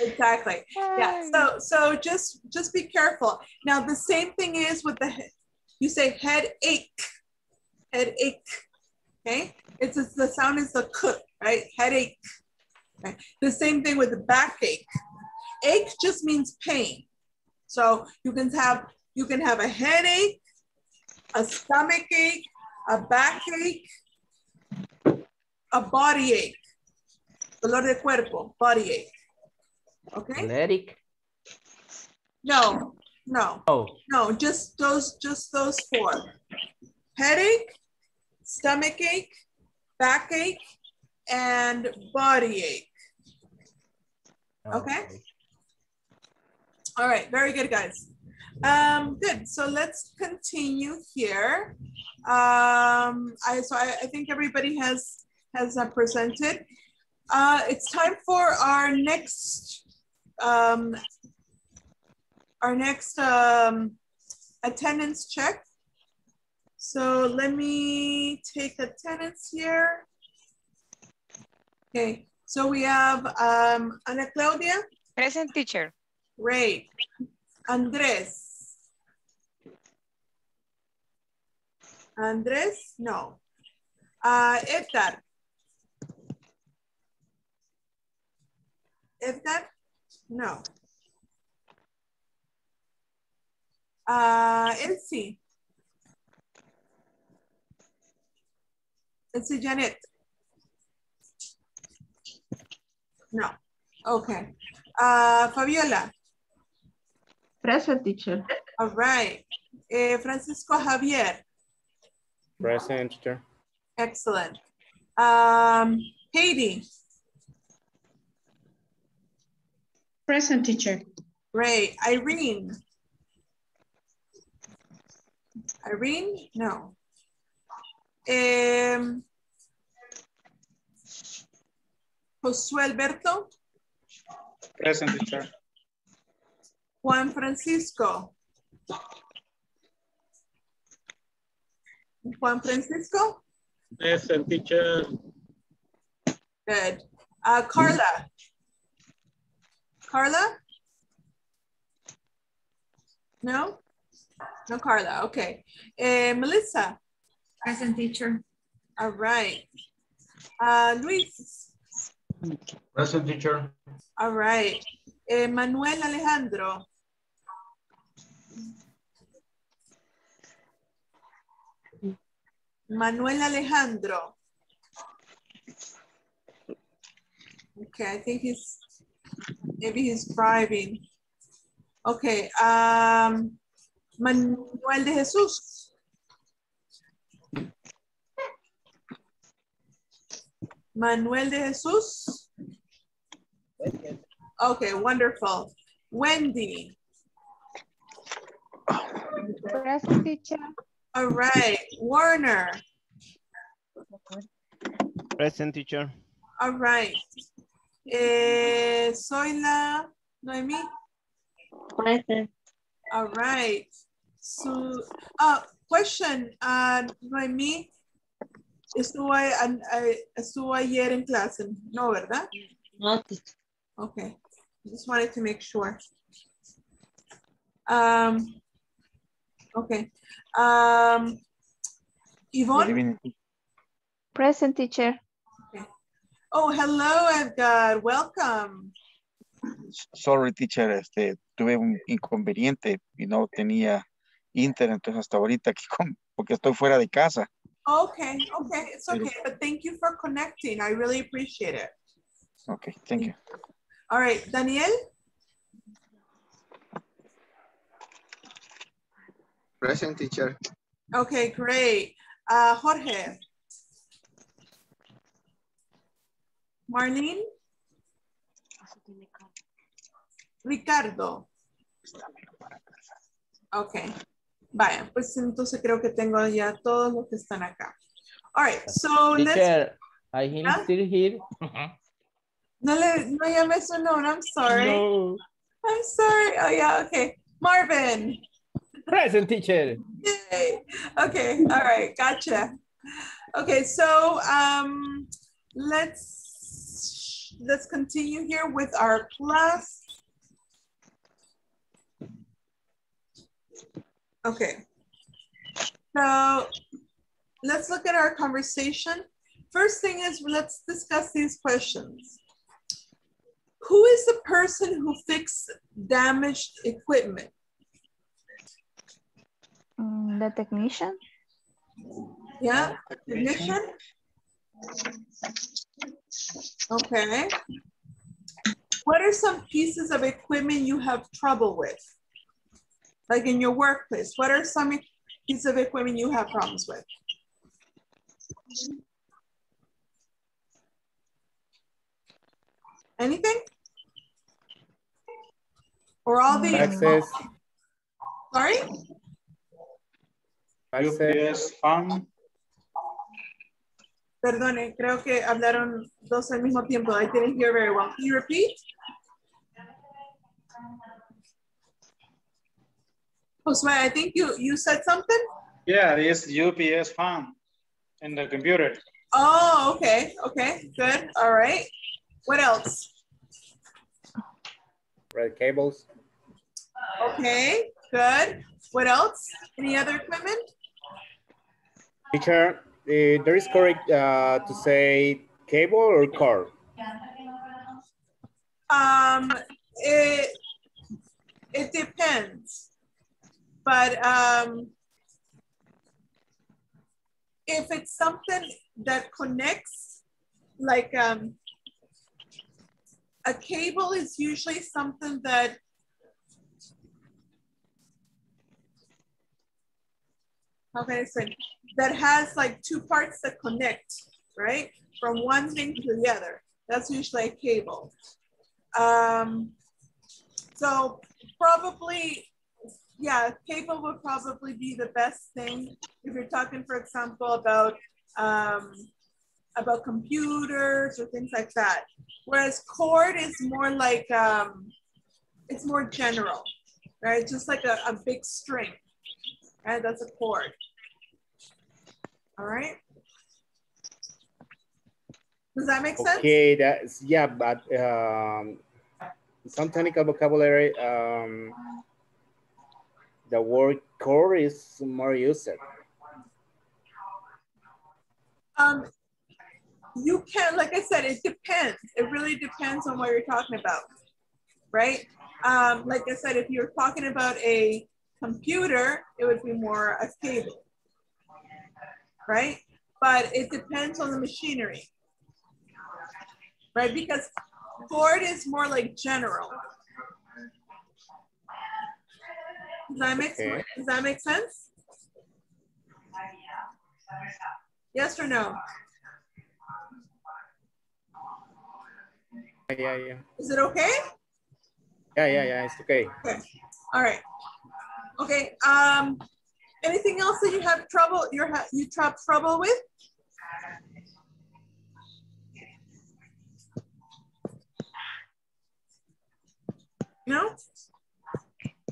exactly. Yeah. So so just just be careful. Now the same thing is with the. You say headache, headache. Okay. It's, it's the sound is the k, right? Headache. The same thing with the backache. Ache just means pain. So you can have you can have a headache, a stomach ache, a backache, a body ache. Dolor de cuerpo, body ache. Okay? Choleric. No, no, Oh, no, just those, just those four. Headache, stomach ache, backache, and body ache. Okay? All right, very good, guys. Um, good, so let's continue here. Um, I, so I, I think everybody has, has uh, presented. Uh, it's time for our next, um, our next um, attendance check. So let me take attendance here. Okay, so we have um, Ana Claudia. Present teacher. Great. Andres. Andres, no. Uh, Edgar. Edgar, no. Uh, Elsie. Elsie Janet. No. Okay. Uh, Fabiola. Present teacher. All right. Eh, Francisco Javier. Present teacher. Excellent. Um, Katie. Present teacher. Great. Irene. Irene? No. Um, Josué Alberto. Present teacher. Juan Francisco. Juan Francisco. Present teacher. Good. Uh, Carla. Carla? No? No, Carla. Okay. Uh, Melissa. Present teacher. All right. Uh, Luis. Present teacher. All right. Eh, Manuel Alejandro. Manuel Alejandro. Okay, I think he's, maybe he's driving. Okay, um, Manuel de Jesús. Manuel de Jesús. Okay, wonderful. Wendy. Present teacher. All right, Warner. Present teacher. All right. Eh, Zoila, Noemi. Present. All right. So, uh, question, uh, Noemi, estuvo, estuvo ayer en clase, ¿no, verdad? No, teacher. Okay, just wanted to make sure. Um, okay. Um, Yvonne? Present teacher. Oh, hello, Edgar. Welcome. Sorry, teacher, este, tuve un inconveniente y no tenía internet, entonces hasta ahorita aquí con, porque estoy fuera de casa. Okay, okay, it's okay, but thank you for connecting. I really appreciate it. Okay, thank you. All right, Daniel? Present teacher. Okay, great. Uh, Jorge? Marlene? Ricardo? Okay. Vaya, pues entonces creo que tengo ya todos los que están acá. All right, so let's... Teacher, I am Huh? still here. No le, no llame su nombre, I'm sorry. No. I'm sorry. Oh yeah, okay. Marvin. Present teacher. Yay. Okay, all right, gotcha. Okay, so um let's let's continue here with our class. Okay. So let's look at our conversation. First thing is let's discuss these questions. Who is the person who fixed damaged equipment? Mm, the technician. Yeah, technician? Okay. What are some pieces of equipment you have trouble with? Like in your workplace, what are some pieces of equipment you have problems with? Anything? Or all the Access. Sorry? UPS fan. Perdone, creo que hablaron dos al mismo tiempo. I didn't hear very well. Can you repeat? Josue, I think you, you said something? Yeah, it's UPS fan in the computer. Oh, okay, okay, good, all right. What else? Red cables. Okay, good. What else? Any other equipment? Teacher, uh, there is correct uh, to say cable or cord? Um, it, it depends. But um, if it's something that connects, like um, a cable is usually something that how can I say that has like two parts that connect, right? From one thing to the other. That's usually a cable. Um, so probably, yeah, cable would probably be the best thing if you're talking, for example, about um, about computers or things like that. Whereas cord is more like um, it's more general, right? Just like a, a big string, right? That's a cord. All right. Does that make sense? Okay, that's, yeah, but um, some technical vocabulary, um, the word core is more used. Um, you can, like I said, it depends. It really depends on what you're talking about, right? Um, like I said, if you're talking about a computer, it would be more a cable, right? But it depends on the machinery, right? Because cord is more like general. Does that make, Okay. does that make sense? Yes or no? Yeah, yeah, Is it okay? yeah, yeah, yeah, it's okay. Okay. All right. Okay. Um, anything else that you have trouble? You're ha you have trouble with? No.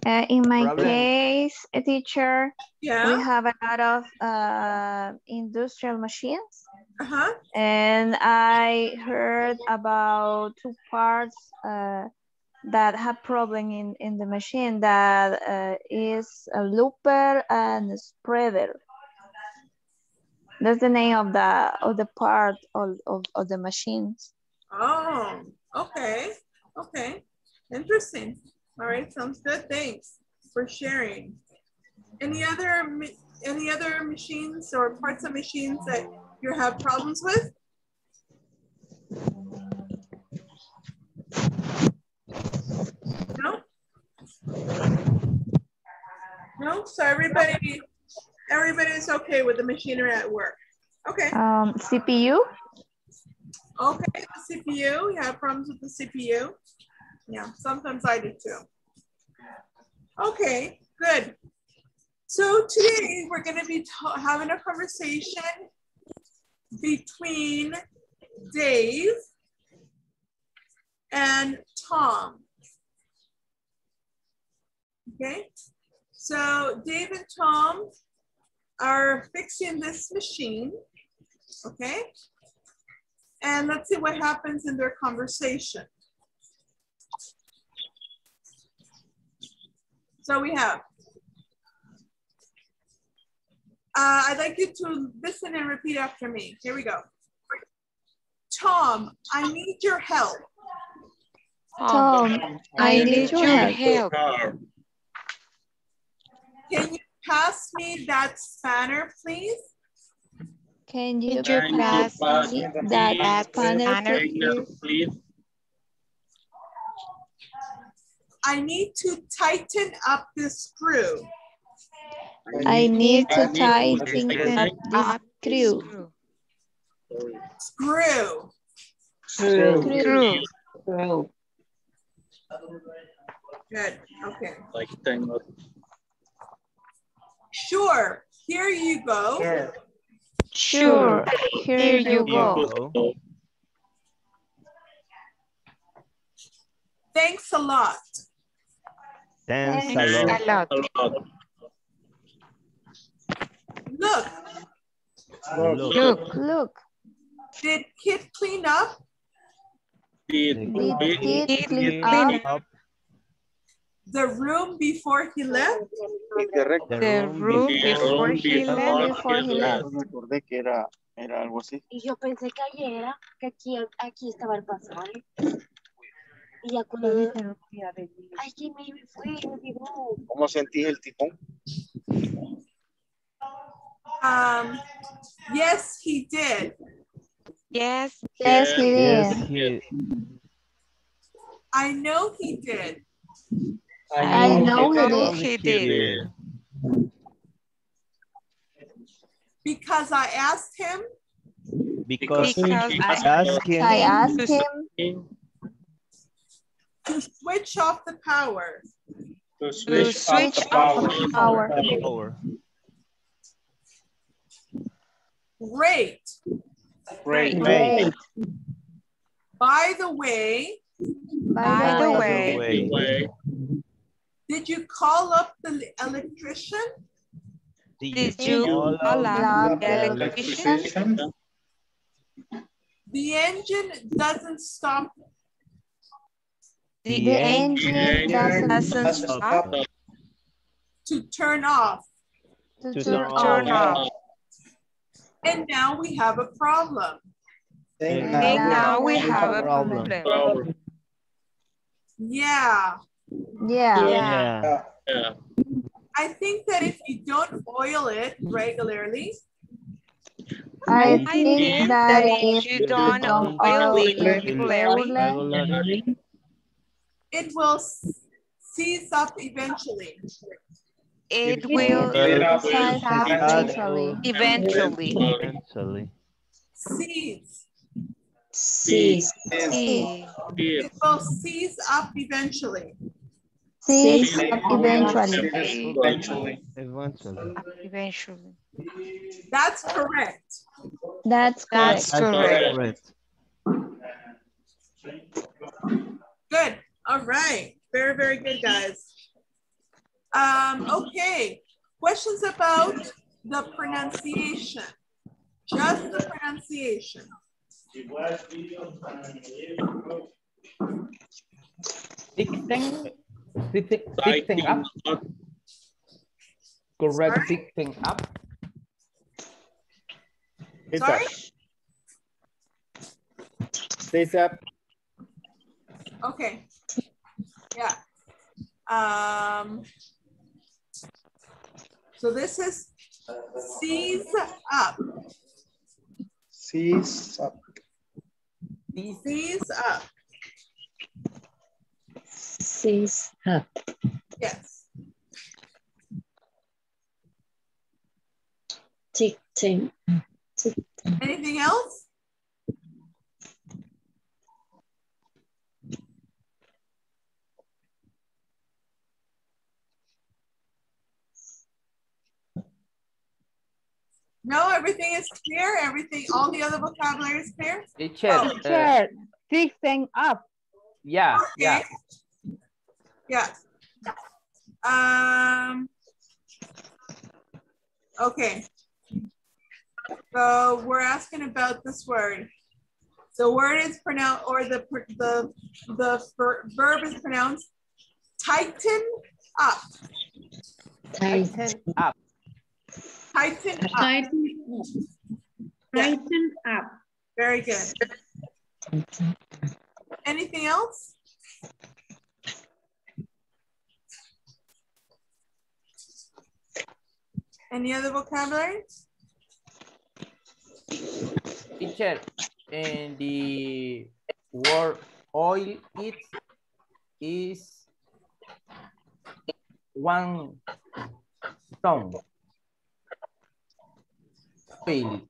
Uh, in my Problem. case, a teacher, Yeah. we have a lot of uh, industrial machines. Uh-huh. And I heard about two parts uh, that have problem in, in the machine that uh, is a looper and a spreader. That's the name of the of the part of, of, of the machines. Oh, okay. Okay. Interesting. All right. Sounds good. Thanks for sharing. Any other any other machines or parts of machines that you have problems with? No? No? So everybody everybody's okay with the machinery at work. Okay. Um, CPU, Okay, the CPU, you have problems with the CPU? Yeah, sometimes I do too. Okay, good. So today we're gonna be having a conversation between Dave and Tom. Okay, so Dave and Tom are fixing this machine, okay? And let's see what happens in their conversation. So we have, uh, I'd like you to listen and repeat after me. Here we go. Tom, I need your help. Tom, I need your help. Can you pass me that spanner, please? Can you Can you pass pass me me that that spanner, Spanner, please? please. I need to tighten up the screw. I need to I need to tighten tighten up up this screw. Screw. Screw. Screw. Good, okay. Like tengo. Sure, here you go. Sure, here you go. Go. Thanks a lot. Thanks a Thanks lot. a lot. A lot. Look, Look. Look, Look, did Kit clean up? Did did we Kid Kid clean clean up Up the room before he left? Correcto. the the room before he before left? before he left? Me acordé que era, era algo así. Y yo pensé que ayer era, que aquí, aquí estaba el pasaje. Y ya cuando vi, ay, que me fue, me digo, ¿Cómo sentís el tifón? Um, yes, he did. Yes, Yes, he Yes, did. he, I know he did. I know he did. he did. Because I asked him Because Because he I asked him I asked to him to switch off the power. To to switch, switch off off the the power. power. power. Great. Great. Great. By the way, By the the way, way. Way. did you call up the electrician? Did you call call up up the the electrician? Electrician. The engine doesn't stop. The the engine engine doesn't doesn't stop. stop to turn off. to to turn turn on. turn off. And now we have a problem. And And now now we have have a a problem. problem. Yeah. Yeah. Yeah. Yeah. Yeah. I think that if you don't oil it regularly, I I think think that that if if you you don't don't oil oil it it regularly, regularly, it will s- seize up eventually. it It will will size up eventually. eventually. eventually Eventually. Seize. Seize. It will seize up eventually. Seize up eventually. Eventually. Eventually. eventually. That's correct. That's That's correct. That's correct. correct. Good. All right. Very, very good, guys. Um, okay. Questions about the pronunciation. Just the pronunciation. Fixing, fixing, fixing Tighten up, up. correct Sorry? fixing up. Sit Sorry? up. Sit up. Okay. Yeah. Um, so this is seize up. Seize up. Seize up. Seize up. Yes. Tick, tick. Tick. Anything else? No, everything is clear. Everything, all the other vocabulary is clear. Teacher, uh, Teacher, fixing up. yeah, yeah. Yeah. Um. Okay. So we're asking about this word. So word is pronounced, or the the the verb is pronounced tighten up. Tighten up. Tighten up. Tighten up. Tighten up. Very good. Anything else? Any other vocabulary? Teacher, and the word oil it is one stone. Oil.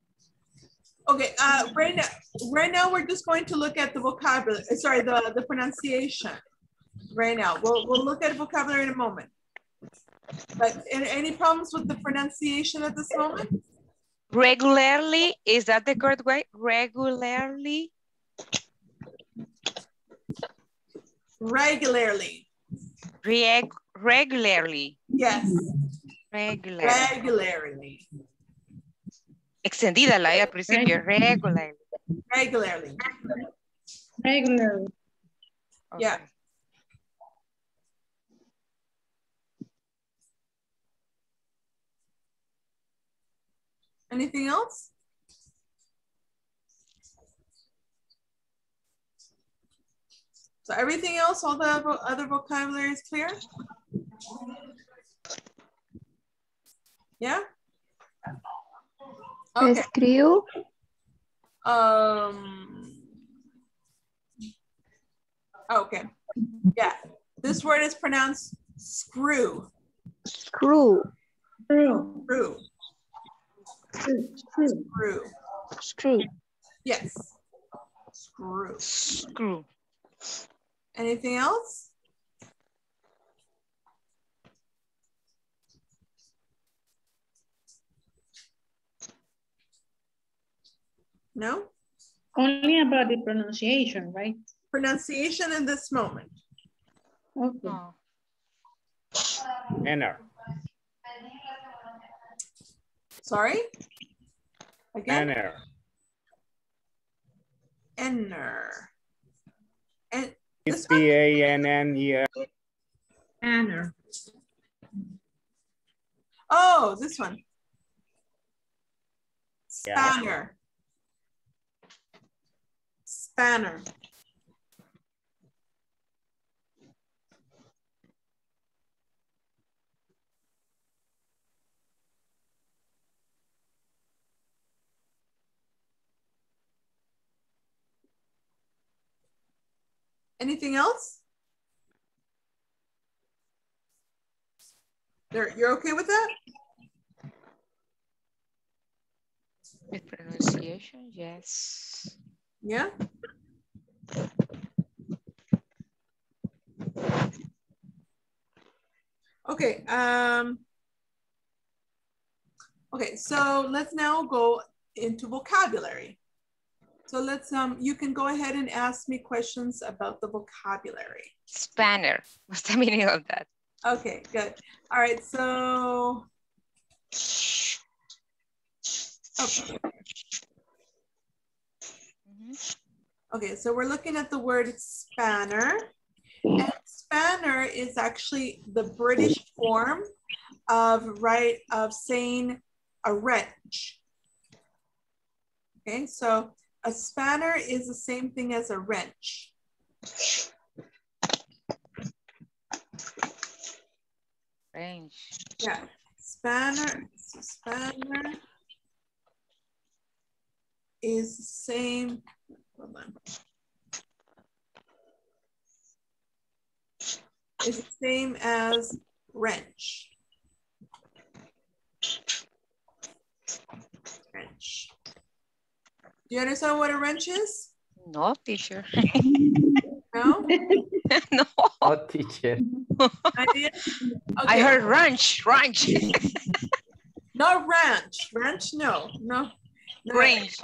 Okay, uh, right now, right now we're just going to look at the vocabulary, uh, sorry, the, the pronunciation. Right now, we'll, we'll look at vocabulary in a moment. But any, any problems with the pronunciation at this moment? Regularly, is that the correct way? Regularly? Regularly. Reg regularly. Yes. Regularly. Regularly. Extendida la E al principio. Regularly. Regularly. Regularly. Yeah. Anything else? So everything else, all the other vocabulary is clear? Yeah? Okay. Escriu. Um. Okay. Yeah. This word is pronounced screw. Screw. Screw. Screw. Screw. Screw. Screw. Yes. Screw. Screw. Anything else? No? Only about the pronunciation, right? Pronunciation in this moment. Okay. Oh. Enter. Uh, Sorry? Again? Enter. Uh, Enter. And It's P-A-N-N-E-R. Banner. oh, this one. Yeah. Spanner. Anything else? There, you're okay with that? With pronunciation, yes. Yeah? Okay, um, okay, so let's now go into vocabulary. So let's, um, you can go ahead and ask me questions about the vocabulary. Spanner. <laughs> What's the meaning of that? Okay, good. All right, so. Okay. Okay, so we're looking at the word spanner. And spanner is actually the British form of right of saying a wrench. Okay, so a spanner is the same thing as a wrench. Range. Yeah, spanner, spanner is the same. Hold on. Is the same as wrench. Wrench. Do you understand what a wrench is? No, teacher. No? <laughs> no. Oh, teacher. Idea? I heard ranch, ranch. <laughs> Not ranch. Ranch, no, no. no. Range.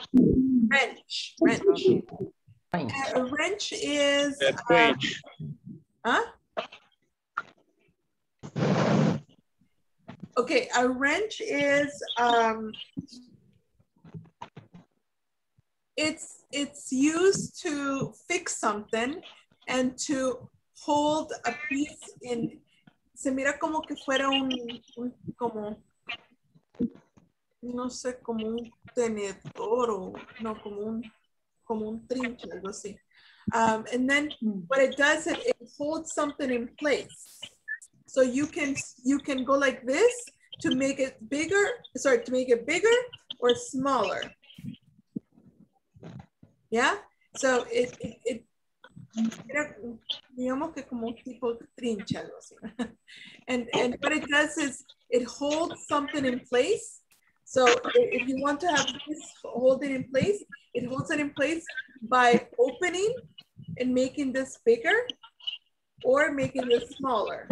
Wrench. Wrench. Uh, A wrench is. That's uh, range. Huh? Okay, a wrench is um it's it's used to fix something and to hold a piece in se mira como que fuera un, un como no sé como un tenedor o no como un como un trinche algo así um, and then what it does it, it holds something in place so you can you can go like this to make it bigger sorry to make it bigger or smaller yeah so it, it, it era, digamos que como un tipo trincha, algo así. <laughs> and, and what it does is it holds something in place. So if you want to have this hold it in place, it holds it in place by opening and making this bigger or making this smaller.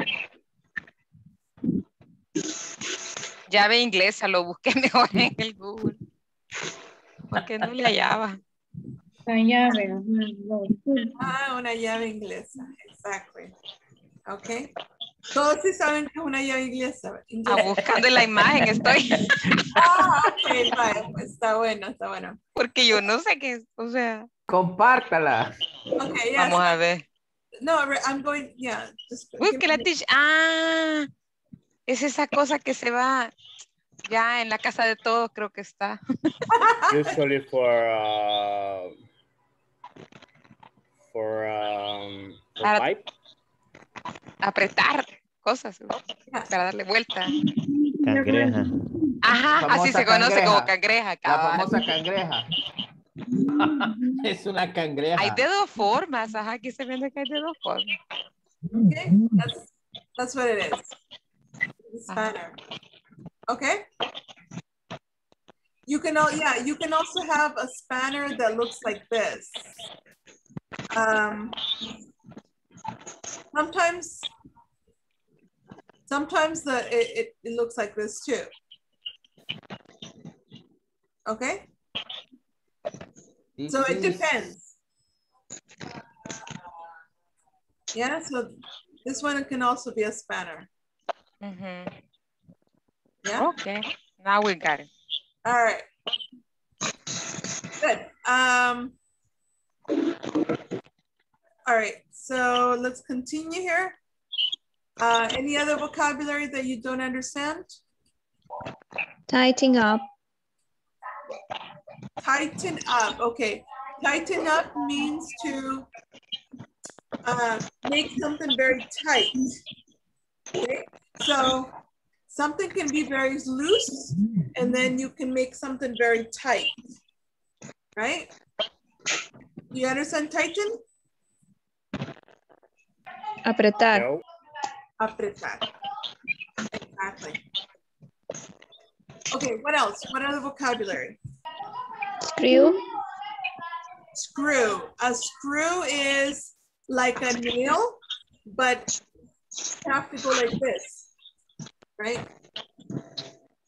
Llave inglesa, lo busqué <laughs> mejor en el Google. Porque no le hallaba. La llave. Ah, una llave inglesa, exactly. Ok. Todos sí saben que es una llave inglesa. Ah, buscando la imagen estoy. <laughs> ah, ok, vale, está bueno, está bueno. Porque yo no sé qué es, o sea. Compártala. Okay, yes. Vamos a ver. No, I'm going, yeah. Just Busque la teach. Ah, es esa cosa que se va ya en la casa de todos, creo que está. <laughs> Usually for uh, for, um, for Para- pipe. Apretar cosas para darle vuelta. Cangreja. Ajá, así se conoce cangreja. como cangreja. La cabal. famosa cangreja. <laughs> es una cangreja. Hay de dos formas, ajá, aquí se vende que hay de dos formas. Okay, that's, that's what it is. Spanner. Okay. You can, yeah, you can also have a spanner that looks like this. Um, sometimes, sometimes the it, it, it looks like this too. Okay. So it depends. Yeah, so this one can also be a spanner. Mm -hmm. Yeah. Okay, now we got it. All right. Good. Um, all right, so let's continue here. Uh, any other vocabulary that you don't understand? Tighten up. Tighten up, okay. Tighten up means to uh, make something very tight. Okay, so something can be very loose and then you can make something very tight, right? You understand tighten? Apretar. Apretar. Exactly. Okay, what else? What other vocabulary? Screw. Screw. A screw is like a nail, but you have to go like this, right?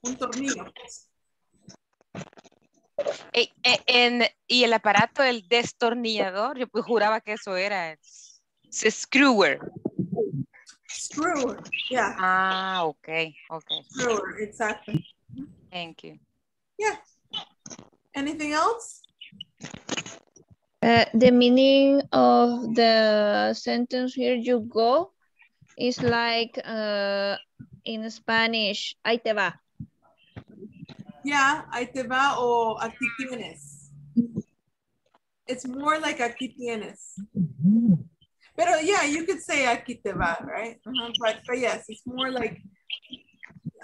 Un tornillo. E- e- en, y el aparato del destornillador, yo juraba que eso era el s- screwer. Screwer, yeah. Ah, ok, ok. Screwer, exactly. Thank you. Yeah. Anything else? Uh, the meaning of the sentence here you go is like uh, in Spanish, ahí te va. Yeah, ahí te va o aquí tienes. It's more like aquí tienes. Pero yeah, you could say aquí te va, right? Uh-huh, But, but yes, it's more like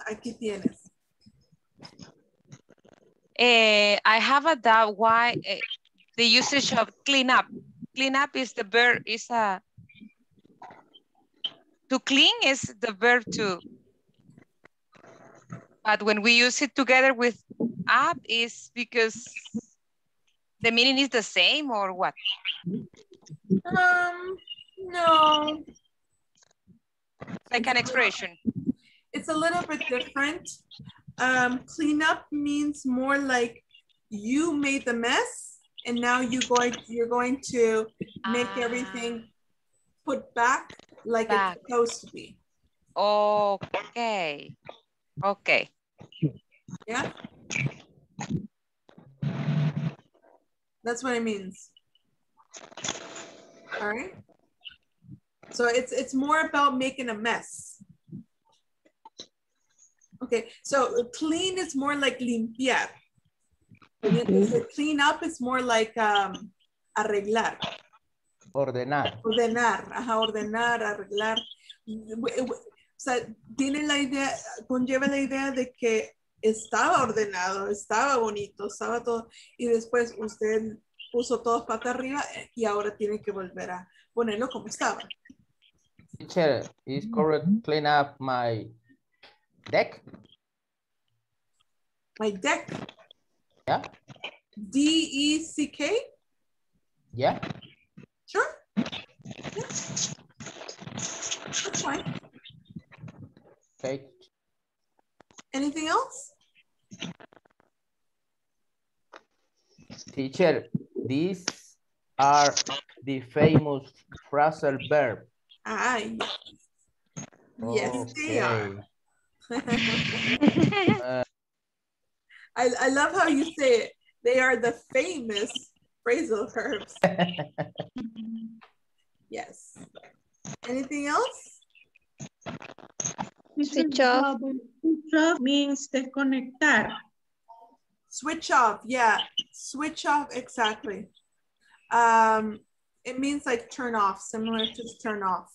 aquí tienes. Eh, I have a doubt why eh, the usage of clean up. Clean up is the verb, is a, to clean is the verb to, but when we use it together with up is because the meaning is the same or what? Um, no, Like an expression. it's a little bit different. Um, clean up means more like you made the mess and now you're going you're going to make everything put back like Back. it's supposed to be. Okay, okay. Yeah. That's what it means. All right. So it's it's more about making a mess. Okay, so clean is more like limpiar. Mhm. Clean up is more like um, arreglar. Ordenar. Ordenar, ajá, ordenar, arreglar. O sea, tiene la idea, conlleva la idea de que estaba ordenado, estaba bonito, estaba todo, y después usted puso todo pata arriba y ahora tiene que volver a ponerlo como estaba. Teacher, is correct mm-hmm. clean up my deck? My deck, Yeah, D-E-C-K, yeah. sure. Yeah. That's fine. Okay. Anything else? Teacher, these are the famous phrasal verb. Ah, yes, yes they are. Uh, <laughs> I, I love how you say it. They are the famous phrasal verbs. <laughs> yes. Anything else? Switch off. Switch off means desconectar. Switch off, yeah. Switch off, exactly. Um, it means like turn off, similar to turn off.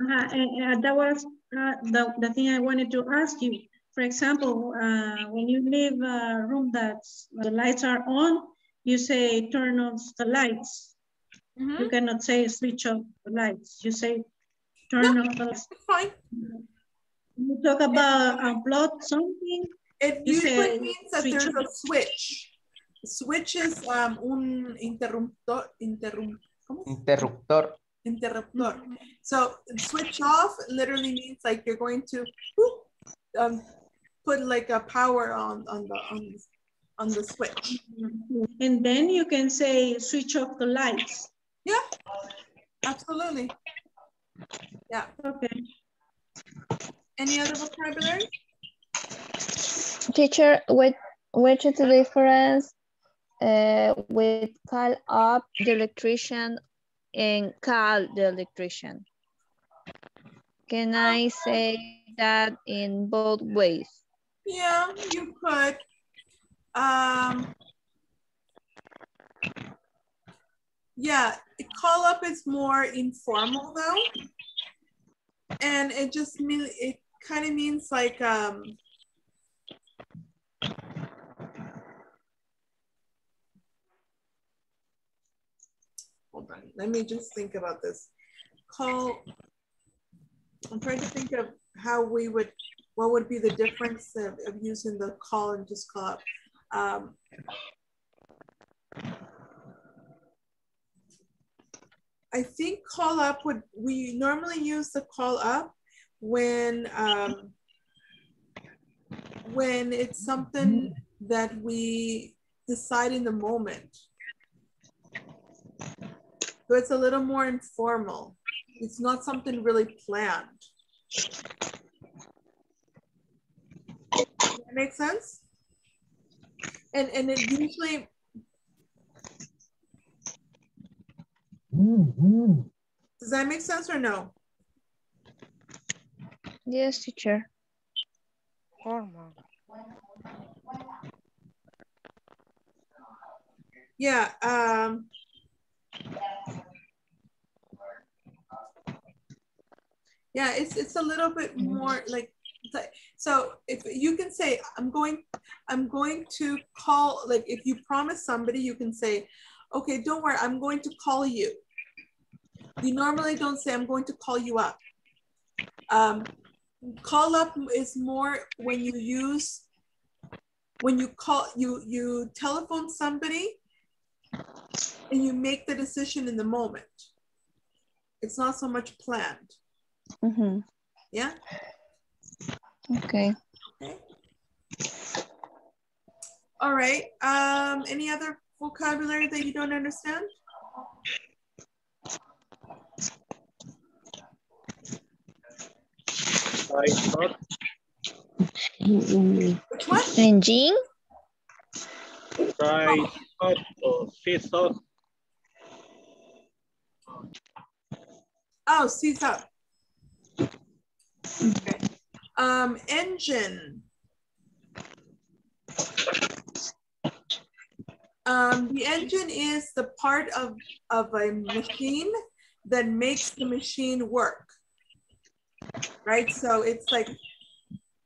Uh, and, uh, that was uh, the, the thing I wanted to ask you. For example, uh, when you leave a room that the lights are on, you say turn off the lights. You cannot say switch off the lights. You say turn off the lights. Fine. You talk about unplug something. It you usually means that there's a off. switch. Switch is um, un interruptor, interrum, ¿cómo? interruptor. interruptor. So switch off literally means like you're going to whoop, um, put like a power on on the on, on the switch. And then you can say switch off the lights. Yeah, absolutely. Yeah. Okay. Any other vocabulary? Teacher, which, which is the difference uh, with call up the electrician and call the electrician? Can I say that in both ways? Yeah, you could. Um, yeah, call up is more informal though. And it just mean it kind of means like um hold on, let me just think about this. Call I'm trying to think of how we would what would be the difference of, of using the call and just call up. Um, I think call up would, we normally use the call up when, um, when it's something that we decide in the moment. So it's a little more informal. It's not something really planned. Does that make sense? And and it usually does that make sense or no? Yes, teacher. Formal. Yeah. Um, yeah, it's it's a little bit more like so if you can say i'm going i'm going to call like if you promise somebody you can say okay don't worry i'm going to call you. You normally don't say i'm going to call you up. Um, call up is more when you use when you call you you telephone somebody and you make the decision in the moment. It's not so much planned Mm-hmm. yeah Okay. Okay. All right. Um, any other vocabulary that you don't understand? Engine? Try hot or seize. Oh, seize up. Okay. Um, engine. Um, the engine is the part of, of a machine that makes the machine work. Right? So it's like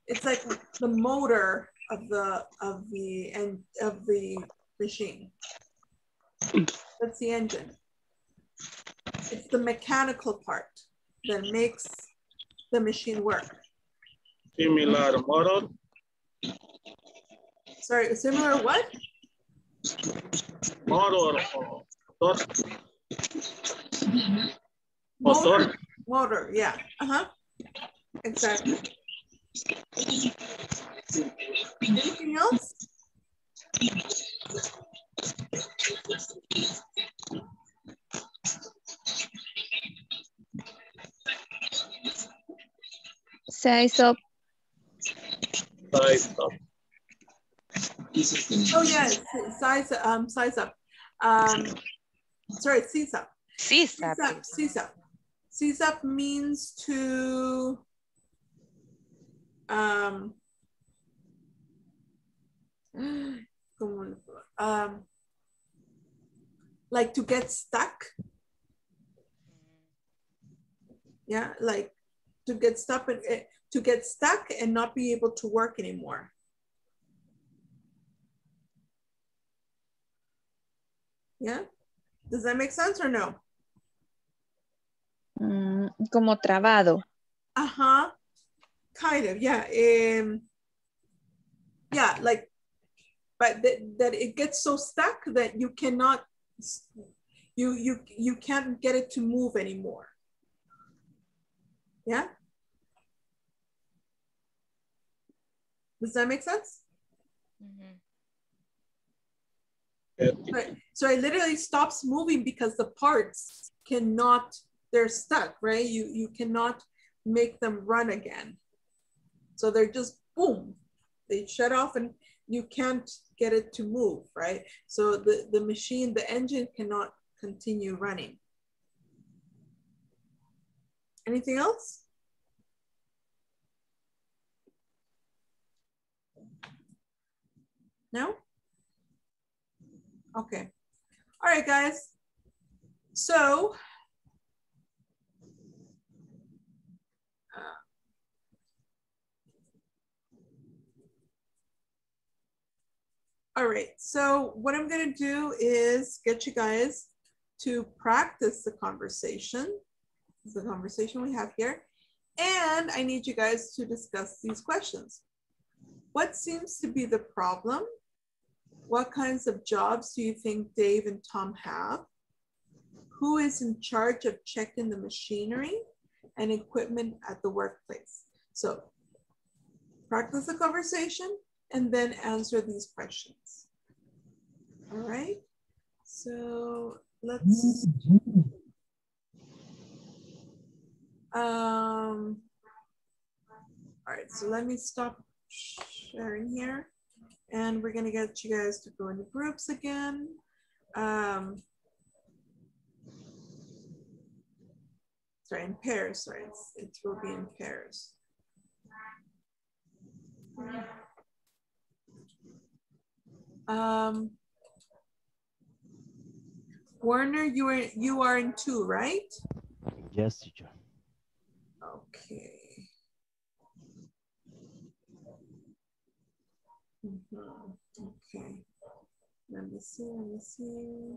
it's like the motor of the of the and of the machine. That's the engine. It's the mechanical part that makes the machine work. Similar motor. Sorry, similar what? Motor motor. Motor. Motor, yeah. Uh-huh. Exactly. Anything else? Size up. Size up. Oh yeah, size um size up. Um sorry, seize up. Seize up. Seize up. Seize up. Up means to um um like to get stuck. Yeah, like to get stuck and eh, to get stuck and not be able to work anymore. Yeah? Does that make sense or no? Mm, como trabado. Uh-huh. Kind of, yeah. Um, yeah, like, but that, that it gets so stuck that you cannot, you, you, you can't get it to move anymore. Yeah? Does that make sense? Mm-hmm. So, so it literally stops moving because the parts cannot, they're stuck, right? You, you cannot make them run again. So they're just boom, they shut off and you can't get it to move, right? So the, the machine, the engine cannot continue running. Anything else? No? Okay. All right, guys. So, uh, all right, so what I'm gonna do is get you guys to practice the conversation, the conversation we have here, and I need you guys to discuss these questions. What seems to be the problem? What kinds of jobs do you think Dave and Tom have? Who is in charge of checking the machinery and equipment at the workplace? So practice the conversation and then answer these questions. All right, so let's, um, all right, so let me stop sharing here and we're gonna get you guys to go into groups again. Um, sorry, in pairs, sorry, it's, it will be in pairs. Um, Werner, you are you are in two, right? Yes, teacher. Okay. Mhm, Okay. Let me see, let me see.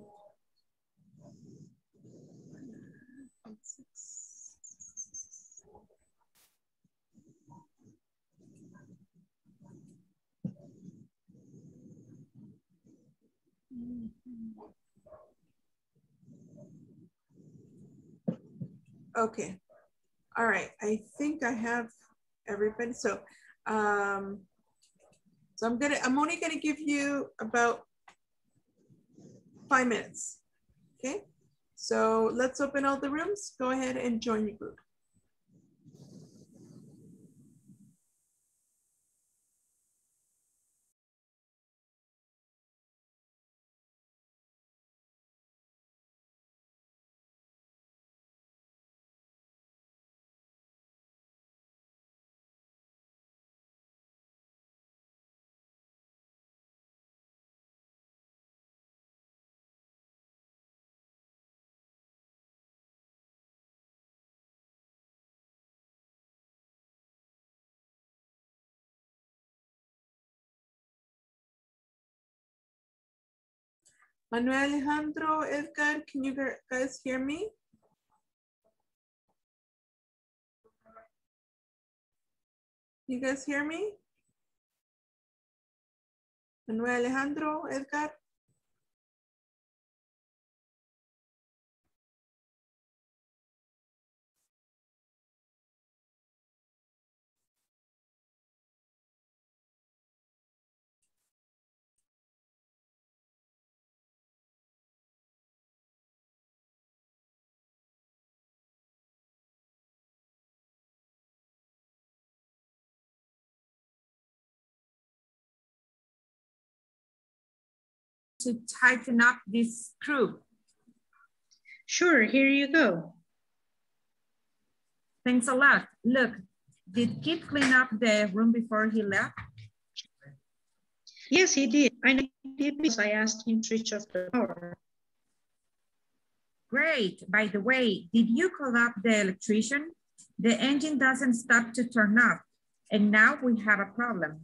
Okay. All right. I think I have everybody. So, um, so I'm gonna, I'm only gonna give you about five minutes. Okay. So let's open all the rooms. Go ahead and join your group. Manuel Alejandro, Edgar, can you guys hear me? You guys hear me? Manuel Alejandro, Edgar. To tighten up this screw? Sure, here you go. Thanks a lot. Look, did Kit clean up the room before he left? Yes, he did. I did because I asked him to switch off the power. Great. By the way, did you call up the electrician? The engine doesn't stop to turn off. And now we have a problem.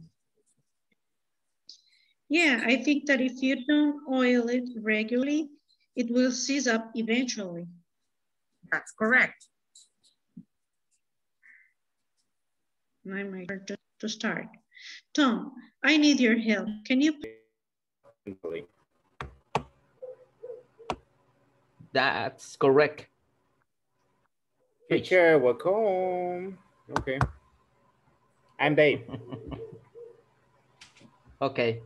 Yeah, I think that if you don't oil it regularly, it will seize up eventually. That's correct. My my to, to start. Tom, I need your help. Can you? That's correct. Teacher, welcome. Okay. I'm Dave. <laughs> okay.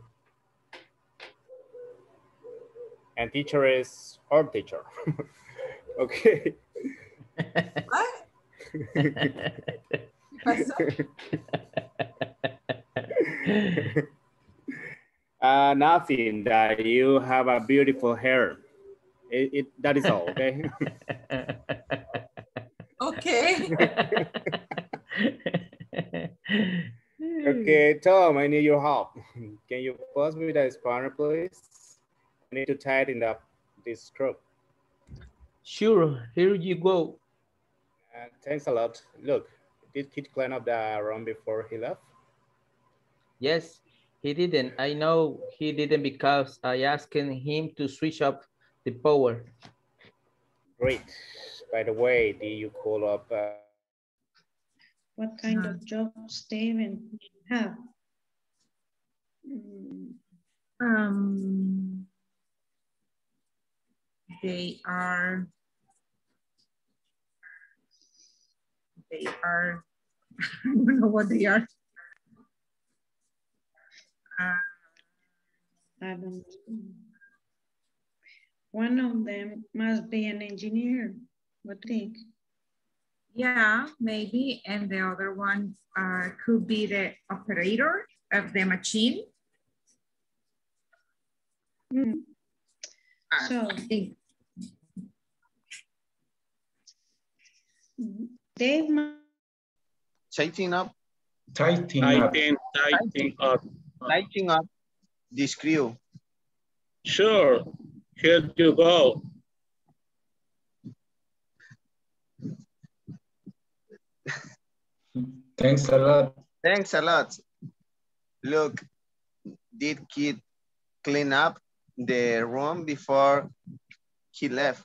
And teacher is our teacher. <laughs> okay. What? <laughs> <laughs> uh, nothing. That you have a beautiful hair. It, it that is all. Okay. okay. okay, Tom. I need your help. Can you pause me the spanner, please? I need to tighten up this screw. Sure. Here you go. Uh, thanks a lot. Look, did Kit clean up the room before he left? Yes, he didn't. I know he didn't because I asked him to switch up the power. Great. By the way, did you call up? Uh... What kind of job Steven have? Um, they are they are <laughs> I don't know what they are. Uh, I don't One of them must be an engineer. What do you think? Yeah, maybe. And the other one uh, could be the operator of the machine. Mm. So they tighten up. Tighten up. Tighten, tighten up. Tighten up the screw. Sure. Here you go. Thanks a lot. Thanks a lot. Look, did Kit clean up the room before he left?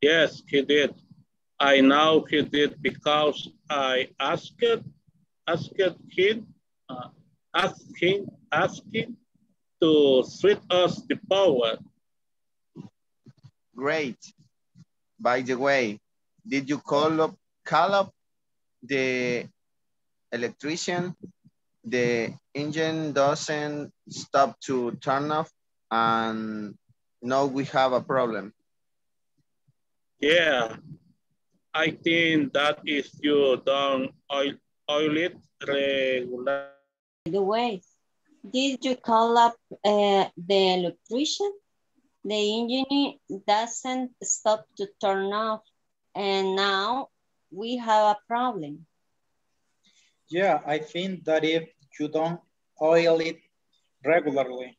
Yes, he did. I know he did because I asked asked him uh, asked him asked him to switch us the power. Great. By the way, did you call up call up the electrician? The engine doesn't stop to turn off and now we have a problem. Yeah, I think that if you don't oil, oil it regularly. By the way, did you call up uh, the electrician? The engine doesn't stop to turn off and now we have a problem. Yeah, I think that if you don't oil it regularly,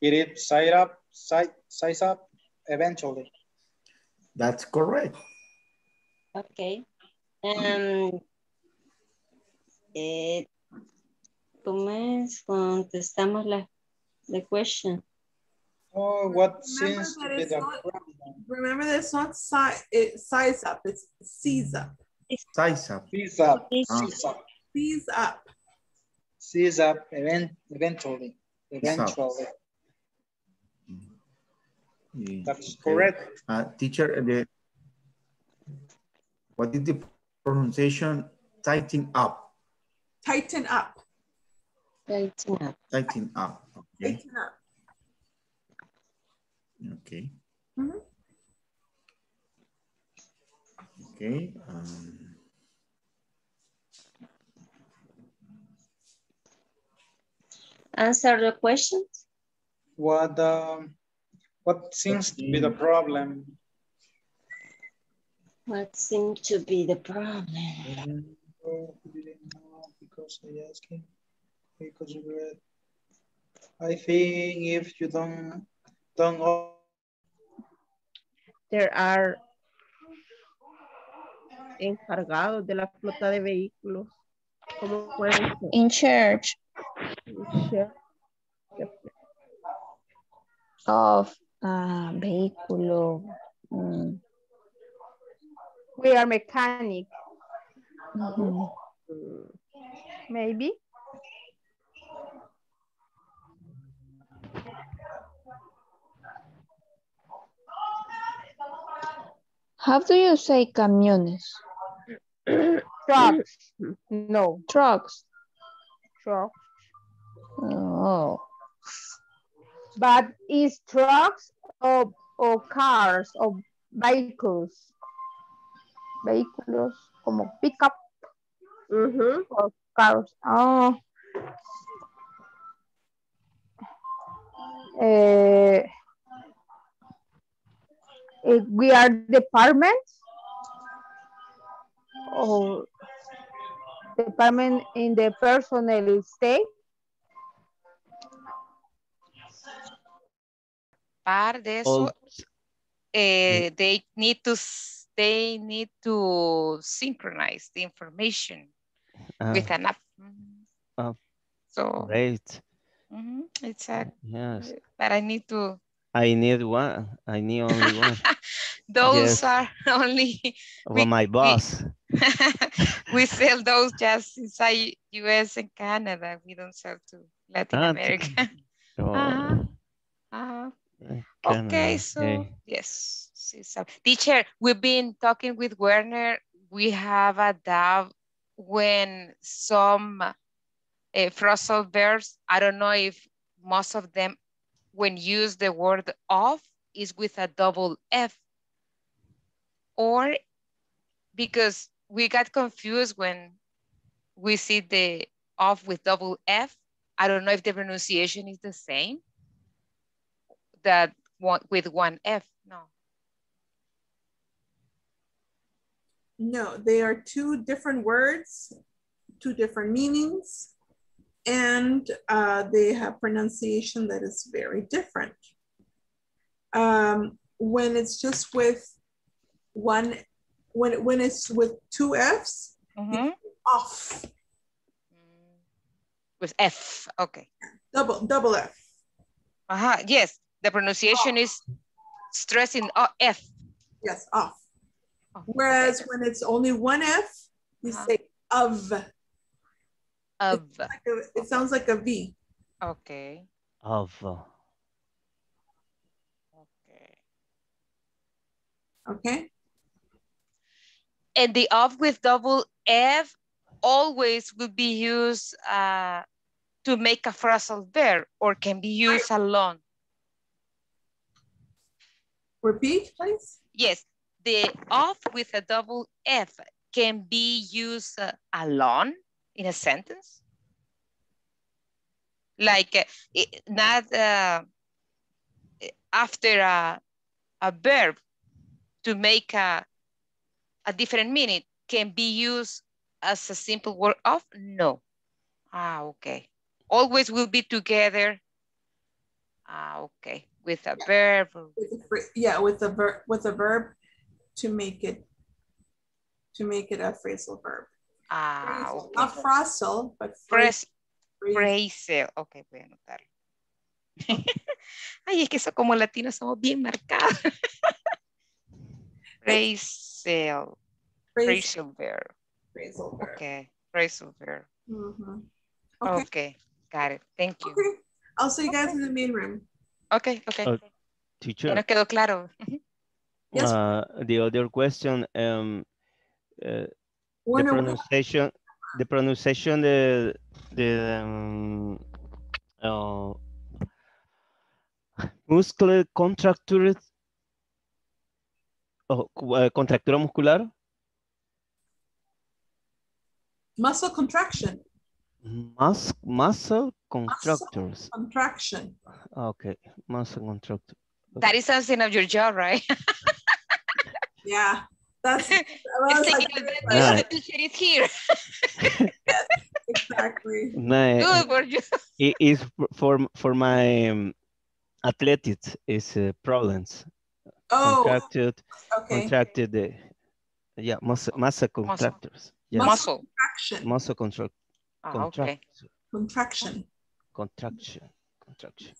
it size up, size, size up eventually. That's correct. Okay. Um, eh, ¿Cómo es? Contestamos la the question. Oh, what Remember seems to be the not- problem? Remember that it's not size, it, size up, it's seize up. Size up. Seize up. Ah. Seize up. Seize up. Seize up event, eventually. Eventually. Yeah, That's okay. correct. Uh, teacher, the, what is the pronunciation? Tighten up. Tighten up. Tighten up. Tighten up. Okay. Tighten up. Okay. Mhm. Okay. Um, Answer the questions. What, um, what seems to be the problem? What seems to be the problem? Didn't know Because I asked him. Because you read. I think if you don't, don't know, There are encargados de la flota de vehículos. ¿Cómo pueden ser? In church of uh, vehículo. mm, We are mechanic, mhm. maybe. How do you say camiones? <coughs> Trucks. No. Trucks. Truck. Oh, But is trucks or, or cars or vehicles? Vehículos como pickup or cars. Oh. Eh, eh, we are departments or department in the personnel state. Par de eso, eh, they need to they need to synchronize the information with Ah, an app. ah, So great. mhm, it's a, Yes. but I need to. I need one. I need only one. <laughs> Those Yes. are <laughs> only Well, my boss. <laughs> we sell those just inside U.S. and Canada. We don't sell to Latin Ah, America. Oh, Uh-huh. Uh-huh. Okay, so okay. yes, see some- teacher, we've been talking with Werner. We have a doubt when some uh, phrasal verbs, I don't know if most of them, when use the word off, is with a double F. Or because we got confused when we see the off with double F. I don't know if the pronunciation is the same that one with one F. No. No, they are two different words, two different meanings, and uh, they have pronunciation that is very different. Um, when it's just with one, when, when it's with two Fs, Mhm. off, With F. Okay. double, double F. Uh-huh. Yes, the pronunciation is stressing uh, F. Yes, off. Whereas when it's only one F, you say of. Of. Like a- It sounds like a V. Okay. Of. Okay. Okay. And the of with double F always will be used uh, to make a phrasal verb or can be used alone. Repeat, please. Yes, the off with a double F can be used uh, alone in a sentence. Like uh, it- not uh, after a, a verb to make a, a different meaning can be used as a simple word of? No. Ah, okay. Always will be together. Ah, okay. With a verb. With a Yeah, with a verb, with a verb to make it, to make it a phrasal verb. Ah, Phrasal, okay. Not phrasal, but Phrase, phrase. phrasal. Ok, voy a anotarlo. <laughs> Ay, es que eso como latinos somos bien marcados. Brazel. Brazel bear. Brazel bear. Okay, Brazel bear. Mhm. Okay. Okay. got it. Thank you. Okay. I'll see you guys in the main room. Okay, okay. Uh, Ya teacher, nos quedó claro. Yes. uh, the other question, um, uh, the pronunciation, the pronunciation, the, the, um, uh, muscle contracture, oh, cu- uh, contractura muscular, muscle contraction. mus muscle contractors. Contraction. Okay, muscle contractor. That is something of your job, right? <laughs> Yeah. That's <laughs> I It's was like like, the, teacher is here. <laughs> exactly. No, Good for you. it is for for my um, athletics is uh, problems. Oh, contracted, okay. contracted. Uh, yeah, muscle muscle contractors. Yes. Muscle. Contraction. Muscle contract. Ah, okay. Contraction. Contraction. Contraction.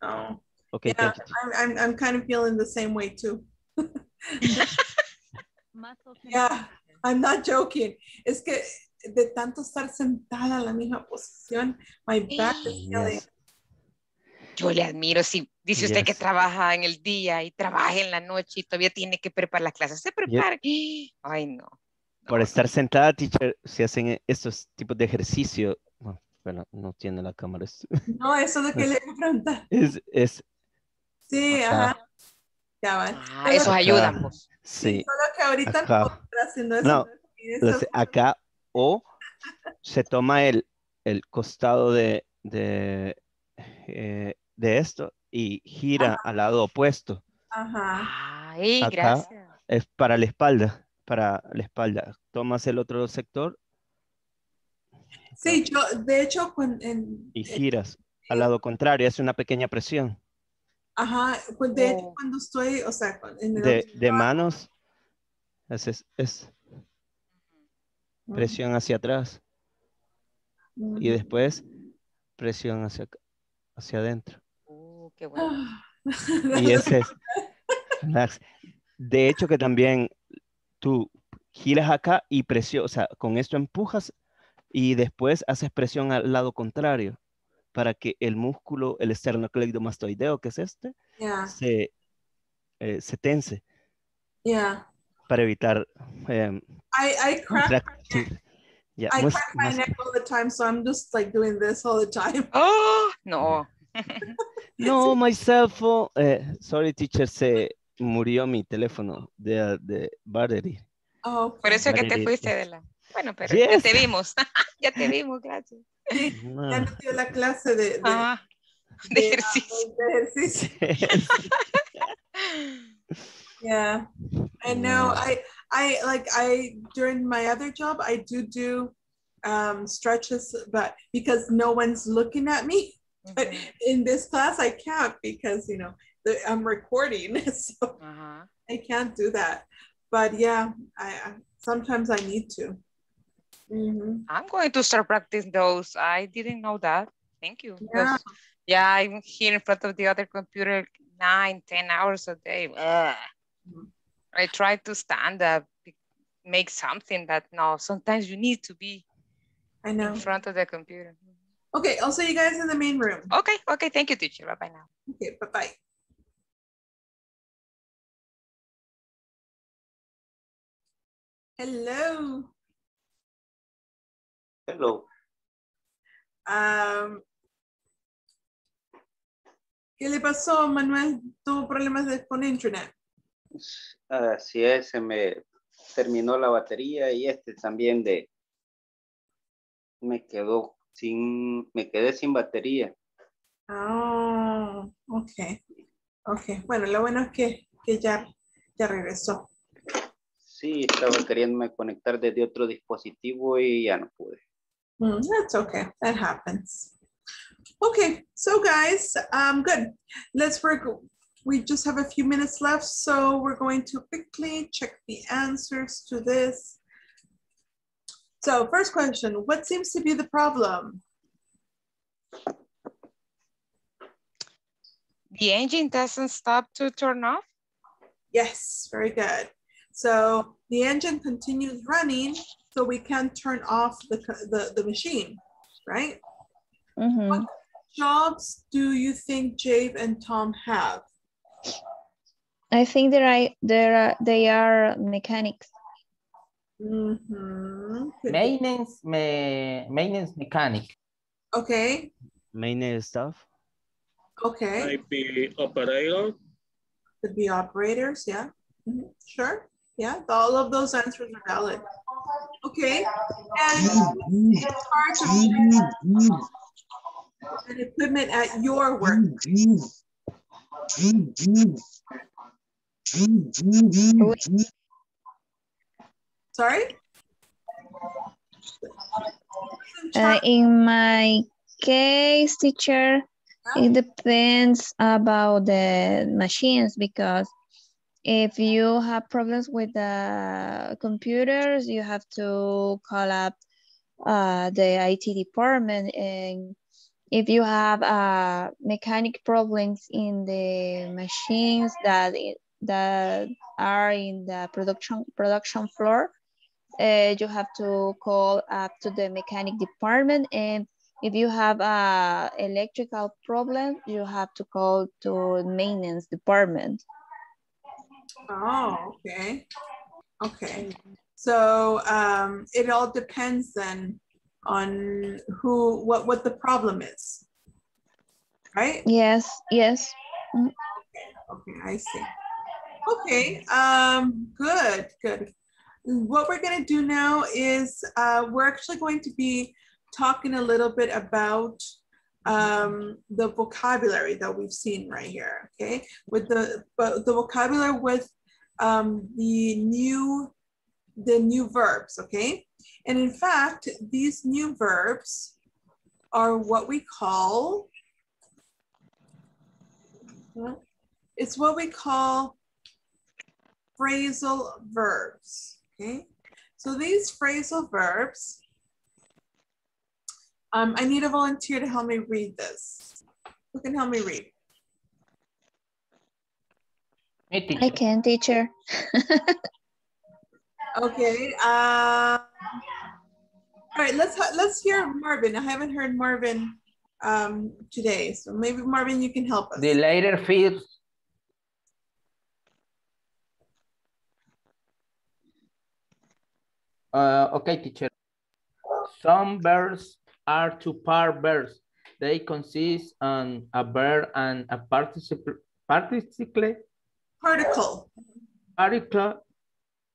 Oh. Okay, yeah, thank you. I'm, I'm, I'm kind of feeling the same way too. <laughs> yeah, I'm not joking. Es que de tanto estar sentada en la misma posición, my back is killing. Yes. Yo le admiro. Si dice usted que Yes. trabaja en el día y trabaja en la noche y todavía tiene que preparar las clases, se prepara. <gasps> Ay, no. Por estar sentada, teacher, se hacen estos tipos de ejercicio. Bueno, no tiene la cámara. No, eso es lo que <laughs> le preguntar. es, es- Sí, Ajá. ajá. Ya van. Ah, esos ayudan, acá, pues. Sí. Solo que ahorita Ajá. no eso. No, acá o se toma el, el costado de, de, eh, de esto y gira al lado opuesto. Ajá. Ay, Acá gracias. es para la espalda, para la espalda. Tomas el otro sector Sí, yo, de hecho, cuando, en, y giras al lado contrario. Es una pequeña presión ajá, pues de hecho, Oh. cuando estoy, o sea, con- en el de, de manos. Es, es, es presión hacia atrás y después presión hacia, hacia adentro. Uh, qué bueno. Y ese es. De hecho que también tú giras acá y presión, o sea, con esto empujas y después haces presión al lado contrario para que el músculo, el esternocleidomastoideo, que es este, Yeah, se, eh, se tense yeah. para evitar em, I, I crack. Ya, I crack my neck all the time, so I'm just like doing this all the time. <gasps> <laughs> Oh, no. No, my cell phone, eh, sorry teacher, se murió mi teléfono de, de battery. Oh, Por eso es que te fuiste de la... Bueno, pero ya Yes. te vimos. <laughs> ya te vimos, gracias. No. ya no dio la clase de, de, Ah, de de, ejercicio. de ejercicio. <laughs> <laughs> Yeah, I know. I I like I during my other job I do do um, stretches, but because no one's looking at me. <laughs> But in this class I can't because you know the, I'm recording, so Ajá. I can't do that. But yeah, I, I sometimes I need to. Mhm. I'm going to start practicing those. I didn't know that. Thank you. Yeah. Yeah, I'm here in front of the other computer nine, ten hours a day. Ugh. I try to stand up, make something that no, sometimes you need to be I know. in front of the computer. Okay, I'll see you guys in the main room. Okay, okay, thank you, teacher. Bye bye now. Okay, bye bye. Hello. Hello. Um, ¿Qué le pasó, Manuel? ¿Tuvo problemas de- con internet? Así es, se me terminó la batería y este también de me quedó sin, me quedé sin batería. Ah, ok. Ok, bueno, lo bueno es que, que ya, ya regresó. Sí, estaba queriéndome conectar desde otro dispositivo y ya no pude. Mm, that's okay. That happens. Okay, so guys, um, good. Let's work. We just have a few minutes left, so we're going to quickly check the answers to this. So first question, what seems to be the problem? The engine doesn't stop to turn off? Yes, very good. So the engine continues running, so we can turn off the, the, the machine, right? Mhm. Jobs do you think Dave and Tom have? I think that I there are they are mechanics. Mhm. Could. Maintenance, me, maintenance mechanic. Okay, Maintenance stuff. okay. Might be operator. Could be operators, yeah. Mhm, Sure, yeah, all of those answers are valid. Okay, and in charge of and equipment at your work. Sorry? Uh, in my case, teacher, it depends about the machines because if you have problems with the computers, you have to call up uh, the IT department. And if you have uh, mechanic problems in the machines that i- that are in the production production floor, uh, you have to call up to the mechanic department and if you have a electrical problem you have to call to maintenance department Oh, okay. Okay. So um, it all depends then on who, what, what the problem is. Right? yes yes Mm. Okay, I see. Okay, um, good, good. What we're gonna do now is uh, we're actually going to be talking a little bit about um, the vocabulary that we've seen right here, okay? With the, but the vocabulary with um, the new, the new verbs, okay? And in fact, these new verbs are what we call, it's what we call phrasal verbs, okay? So these phrasal verbs, um, I need a volunteer to help me read this. Who can help me read? i can teacher <laughs> Okay. Uh, all right. Let's let's hear Marvin. I haven't heard Marvin um, today, so maybe Marvin, you can help us. The later fields. Uh, okay, teacher. Some verbs are two-part verbs. They consist on a verb and a participle, participle, Particle. particle,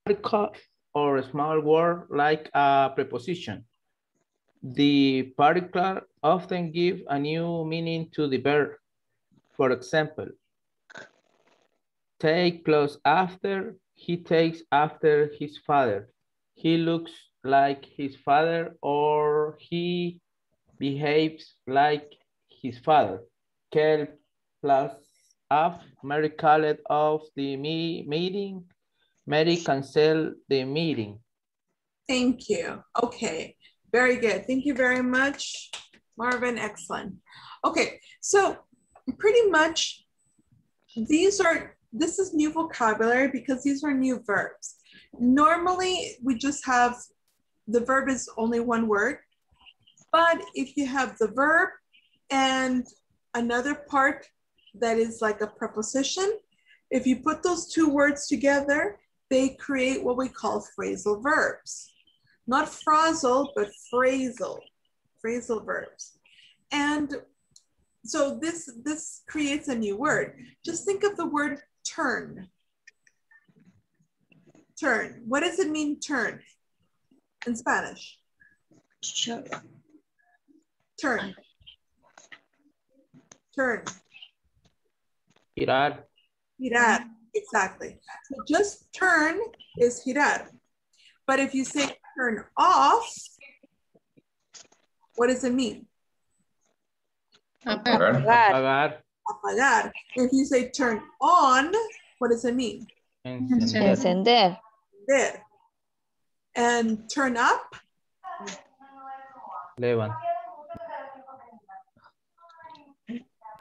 particle, or a small word like a preposition. The particle often give a new meaning to the verb. For example, take clothes after, he takes after his father. He looks like his father or he behaves like his father. Kel plus off, Mary called off the me meeting. Mary canceled the meeting. Thank you. Okay, very good. Thank you very much, Marvin. Excellent. Okay, so pretty much these are, this is new vocabulary because these are new verbs. Normally, we just have, the verb is only one word, but if you have the verb and another part that is like a preposition, if you put those two words together, they create what we call phrasal verbs. Not phrasal, but phrasal, phrasal verbs. And so this, this creates a new word. Just think of the word turn. Turn. What does it mean, turn, in Spanish? Sure. Turn. Turn. Girar, Girar, exactly. So just turn is girar. But if you say turn off, what does it mean? Apagar. apagar, Apagar. If you say turn on, what does it mean? encender, encender There. And turn up, levan-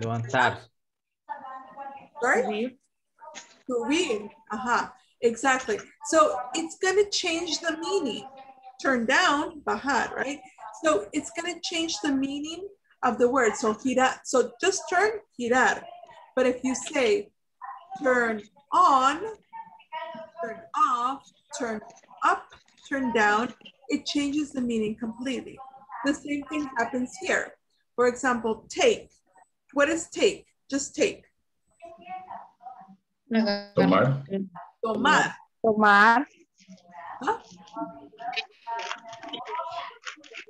levantar, Sorry? Subir. Aha. Exactly. So it's going to change the meaning. Turn down, bajar, right? So it's going to change the meaning of the word. So girar. So just turn, girar. But if you say turn on, turn off, turn up, turn down, it changes the meaning completely. The same thing happens here. For example, take. What is take? Just take. Tomar. Tomar. Tomar. Huh?